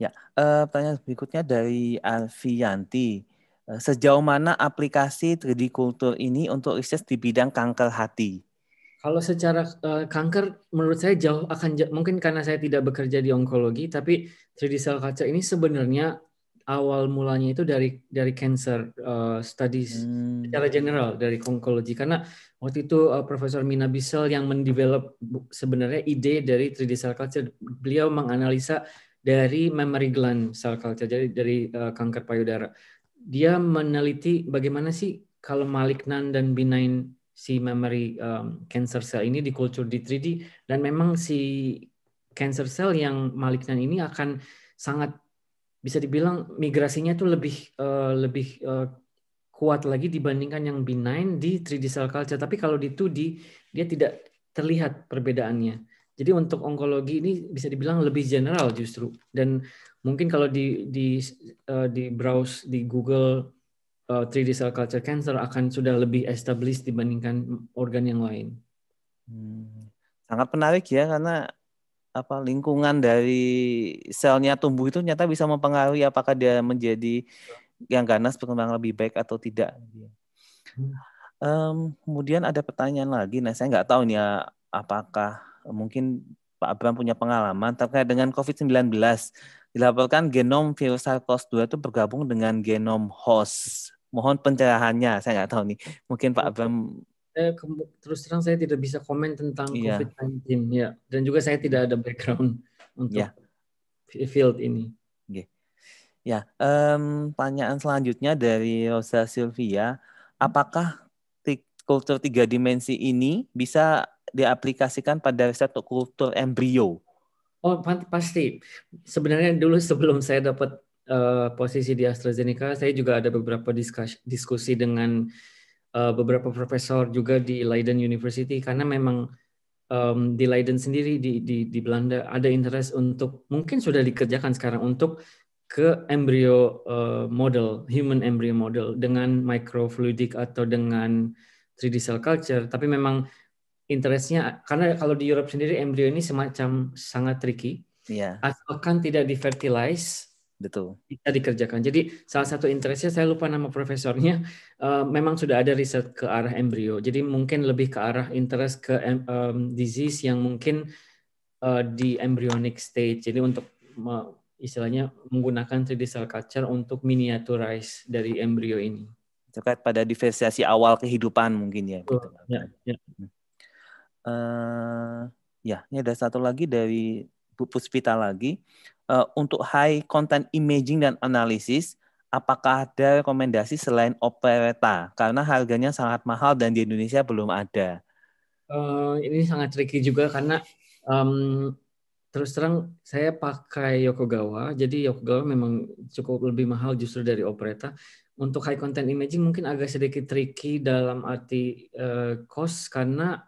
Ya, pertanyaan berikutnya dari Alfianti. Uh, sejauh mana aplikasi 3D kultur ini untuk riset di bidang kanker hati? Kalau secara uh, kanker, menurut saya jauh akan mungkin karena saya tidak bekerja di onkologi, tapi 3D cell culture ini sebenarnya awal mulanya itu dari dari cancer uh, studies hmm. secara general dari onkologi karena waktu itu uh, Profesor Mina Bissell yang mendevelop sebenarnya ide dari 3D cell culture beliau menganalisa dari memory gland cell culture jadi dari uh, kanker payudara dia meneliti bagaimana sih kalau malignan dan benign si memory um, cancer cell ini dikultur di 3D dan memang si cancer cell yang malignan ini akan sangat bisa dibilang migrasinya itu lebih uh, lebih uh, kuat lagi dibandingkan yang benign di 3D cell culture. Tapi kalau di 2D dia tidak terlihat perbedaannya. Jadi untuk onkologi ini bisa dibilang lebih general justru. Dan mungkin kalau di di uh, di browse di Google uh, 3D cell culture cancer akan sudah lebih established dibandingkan organ yang lain. Hmm. Sangat menarik ya karena apa lingkungan dari selnya tumbuh itu ternyata bisa mempengaruhi apakah dia menjadi yang ganas berkembang lebih baik atau tidak. Um, kemudian ada pertanyaan lagi, nah saya nggak tahu nih ya apakah mungkin Pak Abram punya pengalaman terkait dengan COVID-19. Dilaporkan genom virus SARS-CoV-2 itu bergabung dengan genom host. Mohon pencerahannya, saya nggak tahu nih. Mungkin Pak Abram saya terus terang saya tidak bisa komen tentang yeah. COVID-19 ya dan juga saya tidak ada background untuk yeah. field ini. Okay. Ya, um, pertanyaan selanjutnya dari Rosa Sylvia, apakah kultur tiga dimensi ini bisa diaplikasikan pada riset kultur embrio? Oh pasti. Sebenarnya dulu sebelum saya dapat uh, posisi di AstraZeneca, saya juga ada beberapa diskusi, diskusi dengan uh, beberapa profesor juga di Leiden University karena memang um, di Leiden sendiri di, di di Belanda ada interest untuk mungkin sudah dikerjakan sekarang untuk ke embryo uh, model human embryo model dengan microfluidic atau dengan 3D cell culture tapi memang interestnya karena kalau di Europe sendiri embrio ini semacam sangat tricky yeah. asalkan tidak divertilize Betul. Bisa dikerjakan. Jadi salah satu interestnya saya lupa nama profesornya. Uh, memang sudah ada riset ke arah embrio. Jadi mungkin lebih ke arah interest ke um, disease yang mungkin uh, di embryonic stage. Jadi untuk uh, istilahnya menggunakan 3D cell culture untuk miniaturize dari embrio ini. Terkait pada diferensiasi awal kehidupan mungkin ya. Gitu. ya, ya. Uh, Ya, ini ada satu lagi dari Bu Puspita lagi. Uh, untuk high content imaging dan analisis, apakah ada rekomendasi selain Opereta? Karena harganya sangat mahal dan di Indonesia belum ada. Uh, ini sangat tricky juga karena um, terus terang saya pakai Yokogawa, jadi Yokogawa memang cukup lebih mahal justru dari Opereta. Untuk high content imaging mungkin agak sedikit tricky dalam arti uh, cost karena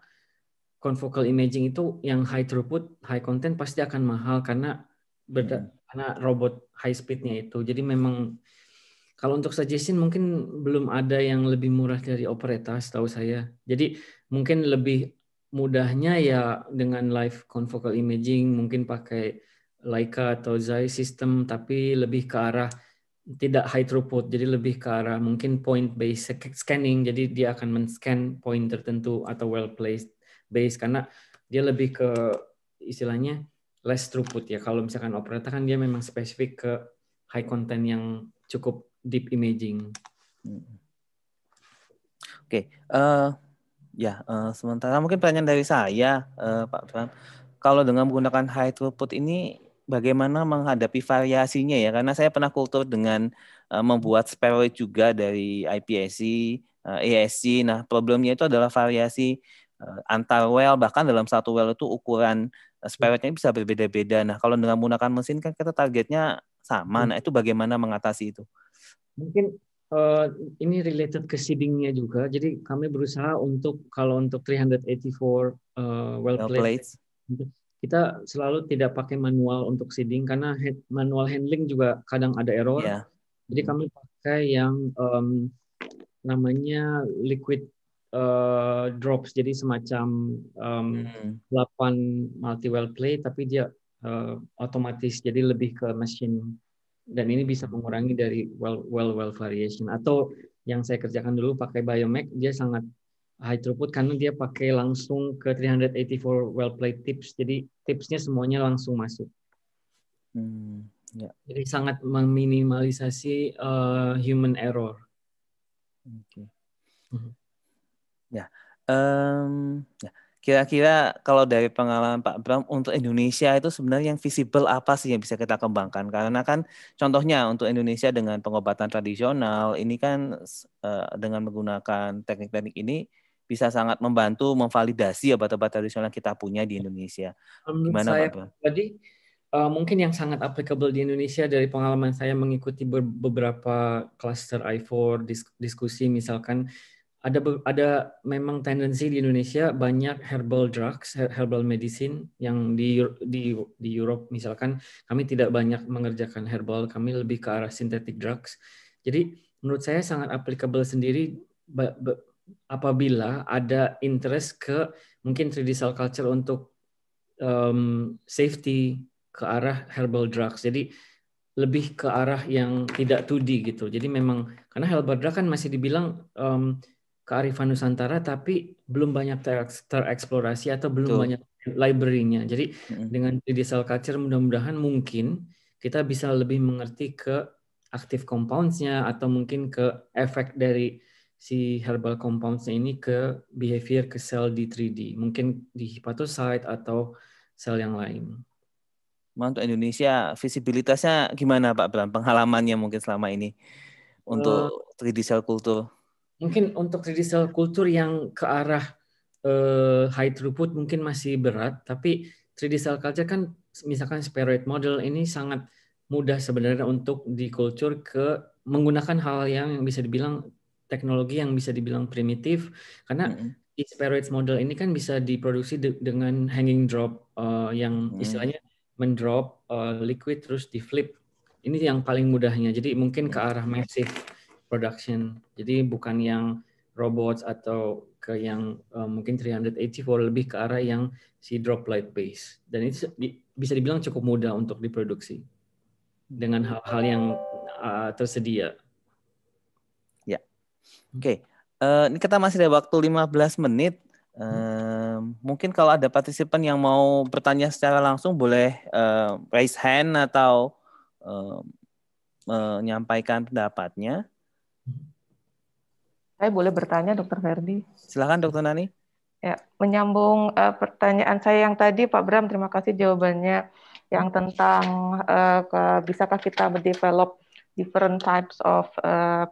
confocal imaging itu yang high throughput, high content pasti akan mahal karena beda hmm. karena robot high speednya itu. Jadi memang kalau untuk suggestion mungkin belum ada yang lebih murah dari Opereta setahu saya. Jadi mungkin lebih mudahnya ya dengan live confocal imaging mungkin pakai Leica atau Zeiss system tapi lebih ke arah tidak high throughput jadi lebih ke arah mungkin point based scanning jadi dia akan men-scan point tertentu atau well placed base karena dia lebih ke istilahnya less throughput ya. Kalau misalkan operator kan dia memang spesifik ke high content yang cukup deep imaging. Hmm. Oke, okay. uh, eh, ya uh, sementara mungkin pertanyaan dari saya, uh, Pak Bram, kalau dengan menggunakan high throughput ini bagaimana menghadapi variasinya ya? Karena saya pernah kultur dengan uh, membuat spheroid juga dari IPSC, uh, ASC. Nah, problemnya itu adalah variasi antar well bahkan dalam satu well itu ukuran eh, spiritnya bisa berbeda-beda. Nah kalau dengan menggunakan mesin kan kita targetnya sama. Nah itu bagaimana mengatasi itu? Mungkin uh, ini related ke seedingnya juga. Jadi kami berusaha untuk kalau untuk 384 uh, well, well plates, kita selalu tidak pakai manual untuk seeding karena head, manual handling juga kadang ada error. Yeah. Jadi kami pakai yang um, namanya liquid uh, drops jadi semacam um, hmm. 8 multi well play tapi dia uh, otomatis jadi lebih ke mesin dan ini bisa mengurangi dari well well well variation atau yang saya kerjakan dulu pakai Biomac dia sangat high throughput karena dia pakai langsung ke 384 well play tips jadi tipsnya semuanya langsung masuk hmm, ya. jadi sangat meminimalisasi uh, human error. Okay. Hmm. Ya, um, ya. Kira-kira kalau dari pengalaman Pak Bram untuk Indonesia itu sebenarnya yang visible apa sih yang bisa kita kembangkan? Karena kan contohnya untuk Indonesia dengan pengobatan tradisional ini kan uh, dengan menggunakan teknik-teknik ini bisa sangat membantu memvalidasi obat-obat tradisional yang kita punya di Indonesia. Gimana saya, Pak Bram? Jadi uh, mungkin yang sangat applicable di Indonesia dari pengalaman saya mengikuti beberapa cluster I4 diskusi misalkan ada ada memang tendensi di Indonesia banyak herbal drugs, herbal medicine yang di di di Europe misalkan kami tidak banyak mengerjakan herbal, kami lebih ke arah synthetic drugs. Jadi menurut saya sangat applicable sendiri apabila ada interest ke mungkin 3D cell culture untuk um, safety ke arah herbal drugs. Jadi lebih ke arah yang tidak 2D gitu. Jadi memang karena herbal drug kan masih dibilang um, kearifan Nusantara tapi belum banyak tereksplorasi atau belum Betul. banyak library-nya. Jadi mm-hmm. dengan digital culture mudah-mudahan mungkin kita bisa lebih mengerti ke aktif compounds-nya atau mungkin ke efek dari si herbal compounds-nya ini ke behavior ke sel di 3D. Mungkin di hepatocyte atau sel yang lain. Untuk Indonesia visibilitasnya gimana Pak Bram? Penghalamannya mungkin selama ini untuk 3D cell culture? Mungkin untuk digital kultur yang ke arah uh, high throughput mungkin masih berat, tapi 3D cell culture kan misalkan spheroid model ini sangat mudah sebenarnya untuk dikultur ke menggunakan hal yang bisa dibilang teknologi yang bisa dibilang primitif. Karena mm -hmm. di spheroid model ini kan bisa diproduksi de dengan hanging drop uh, yang istilahnya mendrop uh, liquid terus di flip. Ini yang paling mudahnya. Jadi mungkin ke arah massive production. Jadi bukan yang robots atau ke yang uh, mungkin 384 lebih ke arah yang si droplet base. Dan itu bisa dibilang cukup mudah untuk diproduksi dengan hal-hal yang uh, tersedia. Ya. Oke. Okay. Uh, eh, ini kita masih ada waktu 15 menit. Uh, mungkin kalau ada partisipan yang mau bertanya secara langsung boleh uh, raise hand atau uh, menyampaikan pendapatnya. Saya boleh bertanya, Dokter Ferdi? Silakan, Dokter Nani. Ya, menyambung uh, pertanyaan saya yang tadi, Pak Bram, terima kasih jawabannya yang tentang uh, ke, bisakah kita mendevelop different types of uh,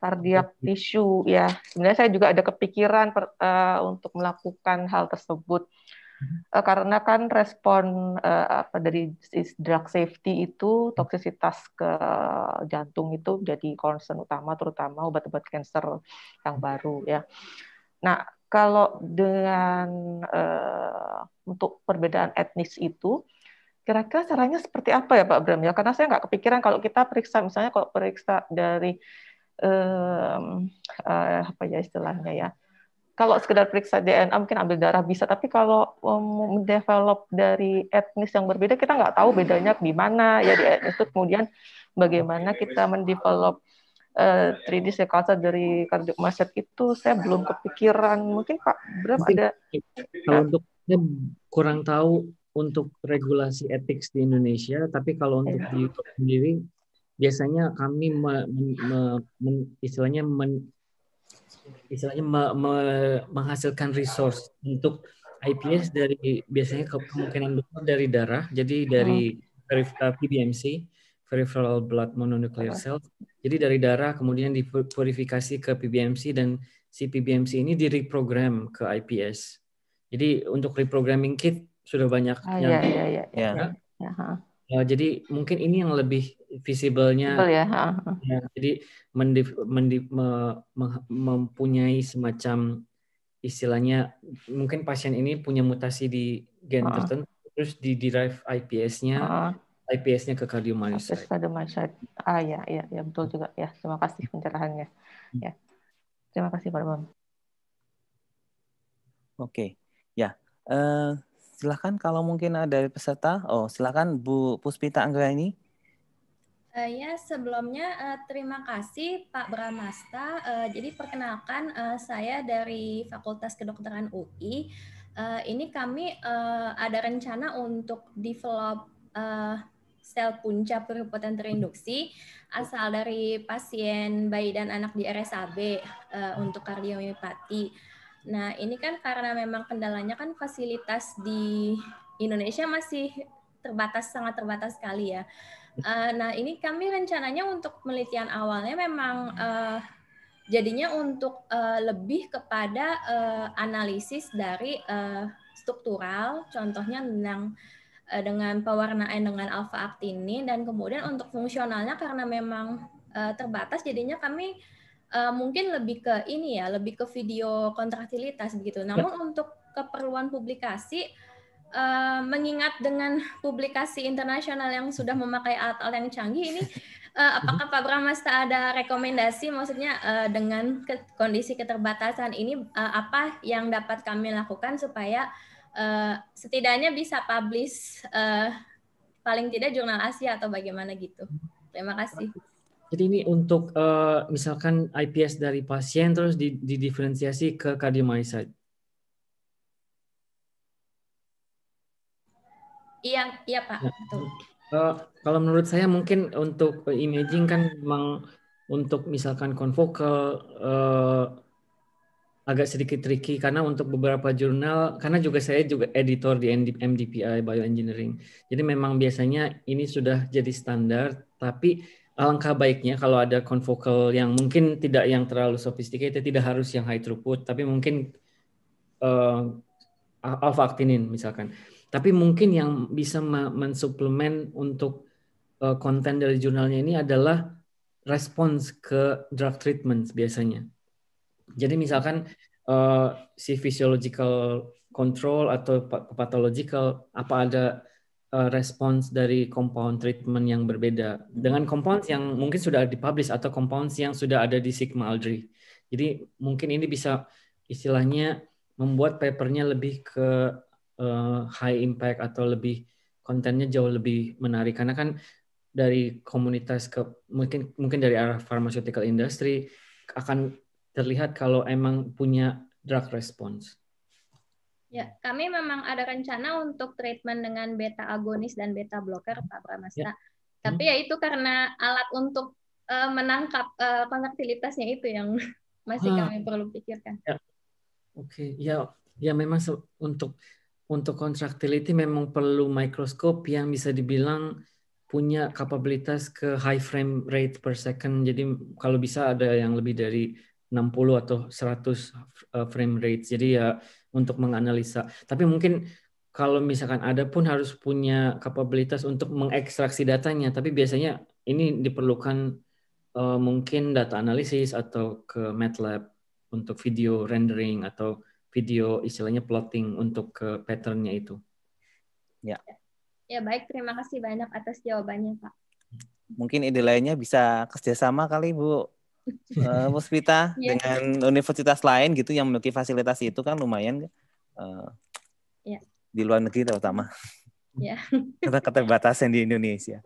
cardiac tissue ya. Sebenarnya saya juga ada kepikiran per, uh, untuk melakukan hal tersebut uh, karena kan respon uh, apa dari drug safety itu toksisitas ke jantung itu jadi concern utama terutama obat-obat cancer yang baru ya. Nah, kalau dengan uh, untuk perbedaan etnis itu, kira-kira caranya seperti apa ya Pak Bram ya? Karena saya nggak kepikiran kalau kita periksa misalnya kalau periksa dari um, uh, apa ya istilahnya ya. Kalau sekedar periksa DNA mungkin ambil darah bisa, tapi kalau um, mendevelop dari etnis yang berbeda kita nggak tahu bedanya di mana ya di etnis itu kemudian bagaimana kita mendevelop uh, 3D cell culture dari kardiomyocyte itu saya belum kepikiran. Mungkin Pak Bram ada kalau untuk saya kurang tahu untuk regulasi etik di Indonesia, tapi kalau untuk ya. di YouTube sendiri biasanya kami me, me, me, istilahnya men, istilahnya me, me, menghasilkan resource untuk IPS dari biasanya kemungkinan besar dari darah, jadi dari uh, PBMC peripheral blood mononuclear cell. Jadi dari darah kemudian dipurifikasi ke PBMC dan si PBMC ini direprogram ke IPS. Jadi untuk reprogramming kit sudah banyak ah, yang iya, iya, iya, ya. Ya, uh, jadi mungkin ini yang lebih visibelnya. ya. ya jadi mendif, mendif, me, me, mempunyai semacam istilahnya mungkin pasien ini punya mutasi di gen uh. tertentu terus di derive IPS-nya uh. IPS-nya ke kardiomyocyte. Kardiomyocyte. Ah ya, ya, ya betul juga ya. Terima kasih pencerahannya. Hmm. Ya. Terima kasih Pak Bam. Oke, ya. Uh, silakan kalau mungkin ada peserta. Oh, silakan Bu Puspita Anggraini. Uh, ya, sebelumnya uh, terima kasih Pak Bramasta. Uh, jadi perkenalkan uh, saya dari Fakultas Kedokteran UI. Uh, ini kami uh, ada rencana untuk develop uh, sel punca pluripoten terinduksi asal dari pasien bayi dan anak di RSAB uh, untuk kardiomiopati. Nah, ini kan karena memang kendalanya kan fasilitas di Indonesia masih terbatas sangat terbatas sekali ya. Uh, nah, ini kami rencananya untuk penelitian awalnya memang uh, jadinya untuk uh, lebih kepada uh, analisis dari uh, struktural, contohnya tentang dengan pewarnaan dengan alfa aktinin dan kemudian untuk fungsionalnya karena memang terbatas jadinya kami uh, mungkin lebih ke ini ya lebih ke video kontraktilitas begitu. Ya. Namun ya. untuk keperluan publikasi uh, mengingat dengan publikasi internasional yang sudah memakai alat-alat yang canggih ini uh, apakah Pak Bramasta ada rekomendasi maksudnya uh, dengan ke kondisi keterbatasan ini uh, apa yang dapat kami lakukan supaya uh, setidaknya bisa publish uh, paling tidak jurnal Asia atau bagaimana gitu. Terima kasih. Jadi ini untuk uh, misalkan IPS dari pasien terus didiferensiasi ke cardiomyocyte. Iya, iya Pak. Ya. Uh, kalau menurut saya mungkin untuk imaging kan memang untuk misalkan konvokal uh, agak sedikit tricky karena untuk beberapa jurnal karena juga saya juga editor di MDPI Bioengineering. Jadi memang biasanya ini sudah jadi standar tapi alangkah baiknya kalau ada confocal yang mungkin tidak yang terlalu sophisticated tidak harus yang high throughput tapi mungkin uh, alpha actinin misalkan. Tapi mungkin yang bisa mensuplemen untuk uh, konten dari jurnalnya ini adalah respons ke drug treatment biasanya. Jadi misalkan uh, si physiological control atau pathological apa ada uh, respons dari compound treatment yang berbeda dengan compounds yang mungkin sudah dipublish atau compounds yang sudah ada di Sigma Aldrich. Jadi mungkin ini bisa istilahnya membuat papernya lebih ke uh, high impact atau lebih kontennya jauh lebih menarik karena kan dari komunitas ke mungkin mungkin dari arah pharmaceutical industry akan terlihat kalau emang punya drug response? Ya, kami memang ada rencana untuk treatment dengan beta agonis dan beta blocker, Pak Pramasta. Ya. Tapi hmm. ya itu karena alat untuk uh, menangkap uh, kontaktilitasnya itu yang masih ah. kami perlu pikirkan. Ya. Oke, okay. ya Ya memang untuk untuk contractility memang perlu mikroskop yang bisa dibilang punya kapabilitas ke high frame rate per second. Jadi kalau bisa ada yang lebih dari 60 atau 100 uh, frame rate. Jadi ya untuk menganalisa. Tapi mungkin kalau misalkan ada pun harus punya kapabilitas untuk mengekstraksi datanya. Tapi biasanya ini diperlukan uh, mungkin data analisis atau ke MATLAB untuk video rendering atau video istilahnya plotting untuk ke patternnya itu. Ya. Ya baik, terima kasih banyak atas jawabannya Pak. Mungkin ide lainnya bisa kerjasama kali Bu uh, Puspita yeah. dengan universitas lain gitu yang memiliki fasilitas itu kan lumayan uh, yeah. di luar negeri terutama. Yeah. Karena keterbatasan di Indonesia.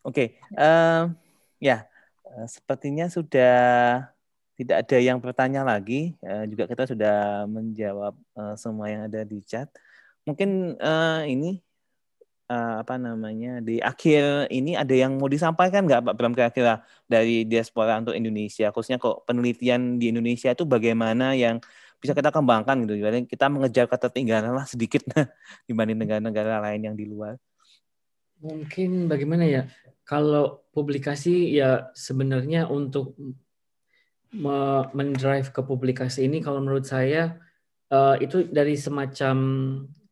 Oke, okay. uh, ya uh, sepertinya sudah tidak ada yang bertanya lagi. Uh, juga kita sudah menjawab uh, semua yang ada di chat. Mungkin uh, ini uh, apa namanya di akhir ini ada yang mau disampaikan nggak Pak Bram kira-kira dari diaspora untuk Indonesia, khususnya kok penelitian di Indonesia itu bagaimana yang bisa kita kembangkan gitu. Kita mengejar ketertinggalan lah sedikit dibanding negara-negara lain yang di luar. Mungkin bagaimana ya? Kalau publikasi ya sebenarnya untuk mendrive ke publikasi ini kalau menurut saya uh, itu dari semacam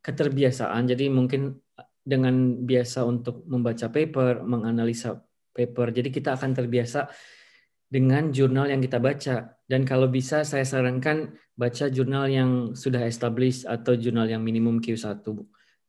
keterbiasaan. Jadi mungkin dengan biasa untuk membaca paper, menganalisa paper. Jadi kita akan terbiasa dengan jurnal yang kita baca. Dan kalau bisa saya sarankan baca jurnal yang sudah established atau jurnal yang minimum Q1.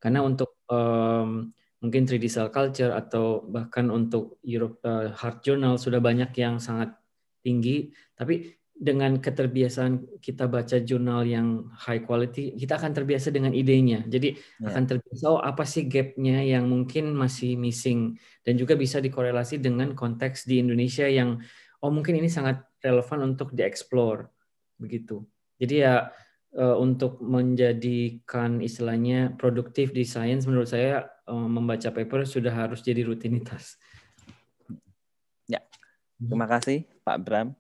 Karena untuk um, mungkin 3D Cell Culture atau bahkan untuk Europe uh, Heart Journal sudah banyak yang sangat tinggi, tapi dengan keterbiasaan kita baca jurnal yang high quality, kita akan terbiasa dengan idenya. Jadi yeah. akan terbiasa oh apa sih gapnya yang mungkin masih missing dan juga bisa dikorelasi dengan konteks di Indonesia yang oh mungkin ini sangat relevan untuk dieksplor begitu. Jadi ya eh, untuk menjadikan istilahnya produktif di sains menurut saya eh, membaca paper sudah harus jadi rutinitas. Ya, terima kasih Pak Bram.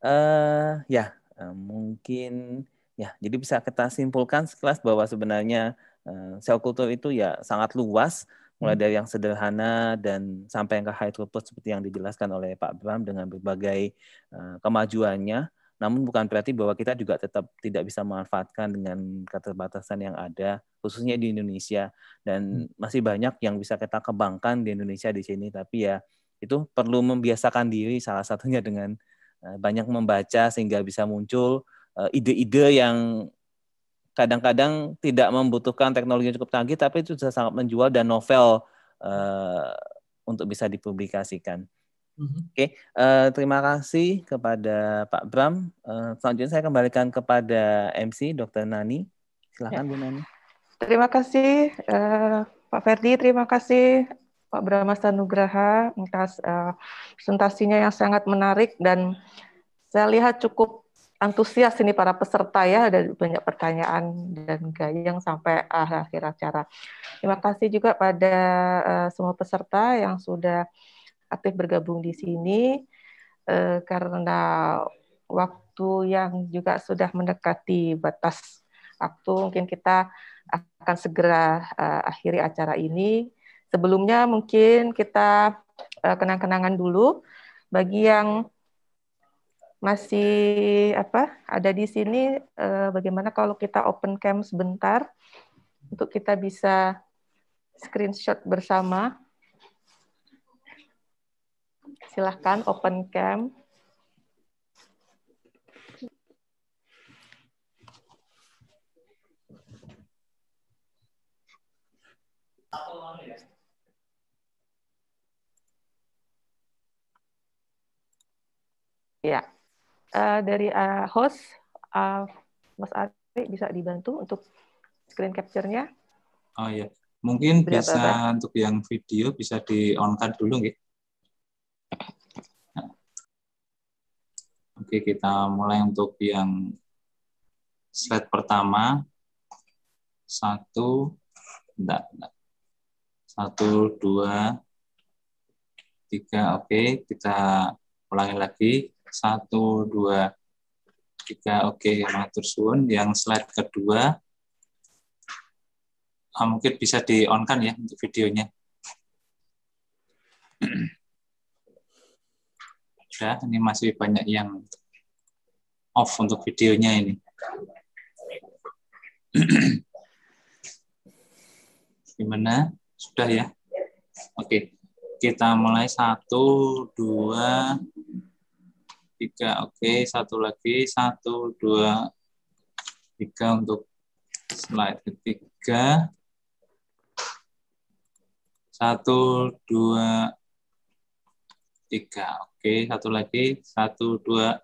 Uh, ya, uh, mungkin ya. Jadi bisa kita simpulkan sekelas bahwa sebenarnya uh, sel kultur itu ya sangat luas, mulai hmm. dari yang sederhana dan sampai yang ke high throughput seperti yang dijelaskan oleh Pak Bram dengan berbagai uh, kemajuannya. Namun bukan berarti bahwa kita juga tetap tidak bisa memanfaatkan dengan keterbatasan yang ada, khususnya di Indonesia. Dan hmm. masih banyak yang bisa kita kembangkan di Indonesia di sini. Tapi ya itu perlu membiasakan diri salah satunya dengan banyak membaca sehingga bisa muncul eh, ide-ide yang kadang-kadang tidak membutuhkan teknologi yang cukup canggih tapi itu sudah sangat menjual dan novel uh, untuk bisa dipublikasikan. Mm-hmm. Oke, okay. uh, terima kasih kepada Pak Bram. Uh, selanjutnya saya kembalikan kepada MC Dr. Nani. Silakan ya. Bu Nani. Terima kasih uh, Pak Ferdi, terima kasih Pak Bramasta Nugraha atas uh, presentasinya yang sangat menarik dan saya lihat cukup antusias ini para peserta ya ada banyak pertanyaan dan gayang sampai akhir acara. Terima kasih juga pada uh, semua peserta yang sudah aktif bergabung di sini uh, karena waktu yang juga sudah mendekati batas waktu mungkin kita akan segera uh, akhiri acara ini Sebelumnya mungkin kita uh, kenang-kenangan dulu bagi yang masih apa ada di sini uh, bagaimana kalau kita open cam sebentar untuk kita bisa screenshot bersama. Silahkan open cam. Ya, uh, dari uh, host uh, Mas Ari bisa dibantu untuk screen capture-nya. Oh iya, mungkin Berapa bisa apa? untuk yang video bisa di on-kan dulu, nggih. Oke, kita mulai untuk yang slide pertama. Satu, enggak, enggak. Satu, dua, tiga. Oke, kita ulangi lagi satu, dua, tiga. Oke, matur suwun. Yang slide kedua, uh, mungkin bisa di on kan ya untuk videonya. Ya, ini masih banyak yang off untuk videonya ini. Gimana? Sudah ya? Oke. Kita mulai satu, dua, tiga. Oke, satu lagi. Satu, dua, tiga untuk slide ketiga. Satu, dua, tiga. Oke, satu lagi. Satu, dua,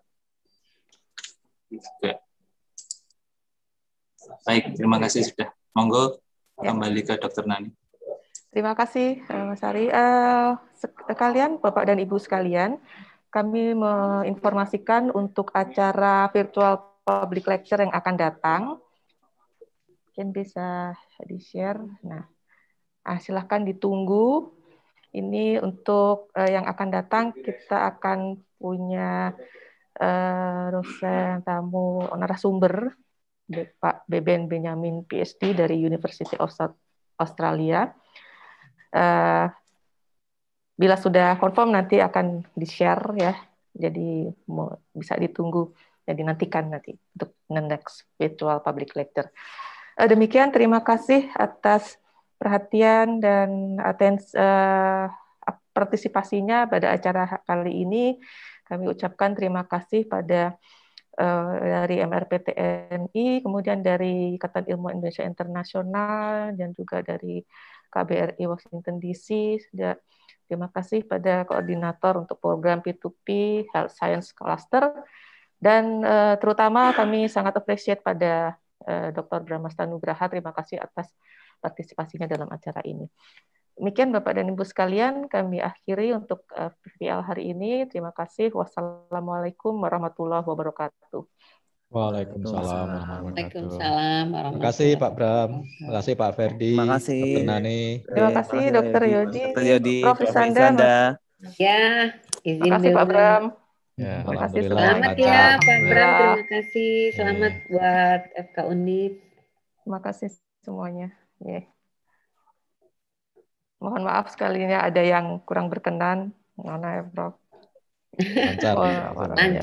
tiga. Baik, terima kasih sudah. Monggo ya. kembali ke Dokter Nani. Terima kasih, eh, Mas Ari. Uh, sekalian, Bapak dan Ibu sekalian, kami menginformasikan untuk acara virtual public lecture yang akan datang. Mungkin bisa di-share. Nah, ah, silahkan ditunggu. Ini untuk uh, yang akan datang, kita akan punya uh, dosen tamu narasumber Pak Beben Benjamin PhD dari University of South Australia uh, bila sudah confirm nanti akan di share ya jadi bisa ditunggu jadi nantikan nanti untuk next virtual public lecture uh, demikian terima kasih atas perhatian dan atens uh, partisipasinya pada acara kali ini kami ucapkan terima kasih pada uh, dari MRPTNI, kemudian dari Ikatan Ilmu Indonesia Internasional, dan juga dari KBRI Washington DC. Terima kasih pada koordinator untuk program P2P Health Science Cluster dan uh, terutama kami sangat appreciate pada uh, eh, Dr. Bramasta Nugraha. Terima kasih atas partisipasinya dalam acara ini. Demikian Bapak dan Ibu sekalian, kami akhiri untuk uh, eh, PVL hari ini. Terima kasih. Wassalamualaikum warahmatullahi wabarakatuh. Waalaikumsalam Waalaikumsalam Terima kasih Pak Bram, terima kasih Pak Ferdi, terima kasih Dr. Nani. Terima kasih Dokter Yodi, Dr. Yodi, Prof. Sanda. Ya, izin Terima kasih Pak Bram. Ya, terima kasih Selamat ya Pak Bram, terima kasih. Selamat yeah. buat FK Undip. Terima kasih semuanya. Yeah. Mohon maaf sekalinya ada yang kurang berkenan. Mana ya, Prof? Lancar. Lancar.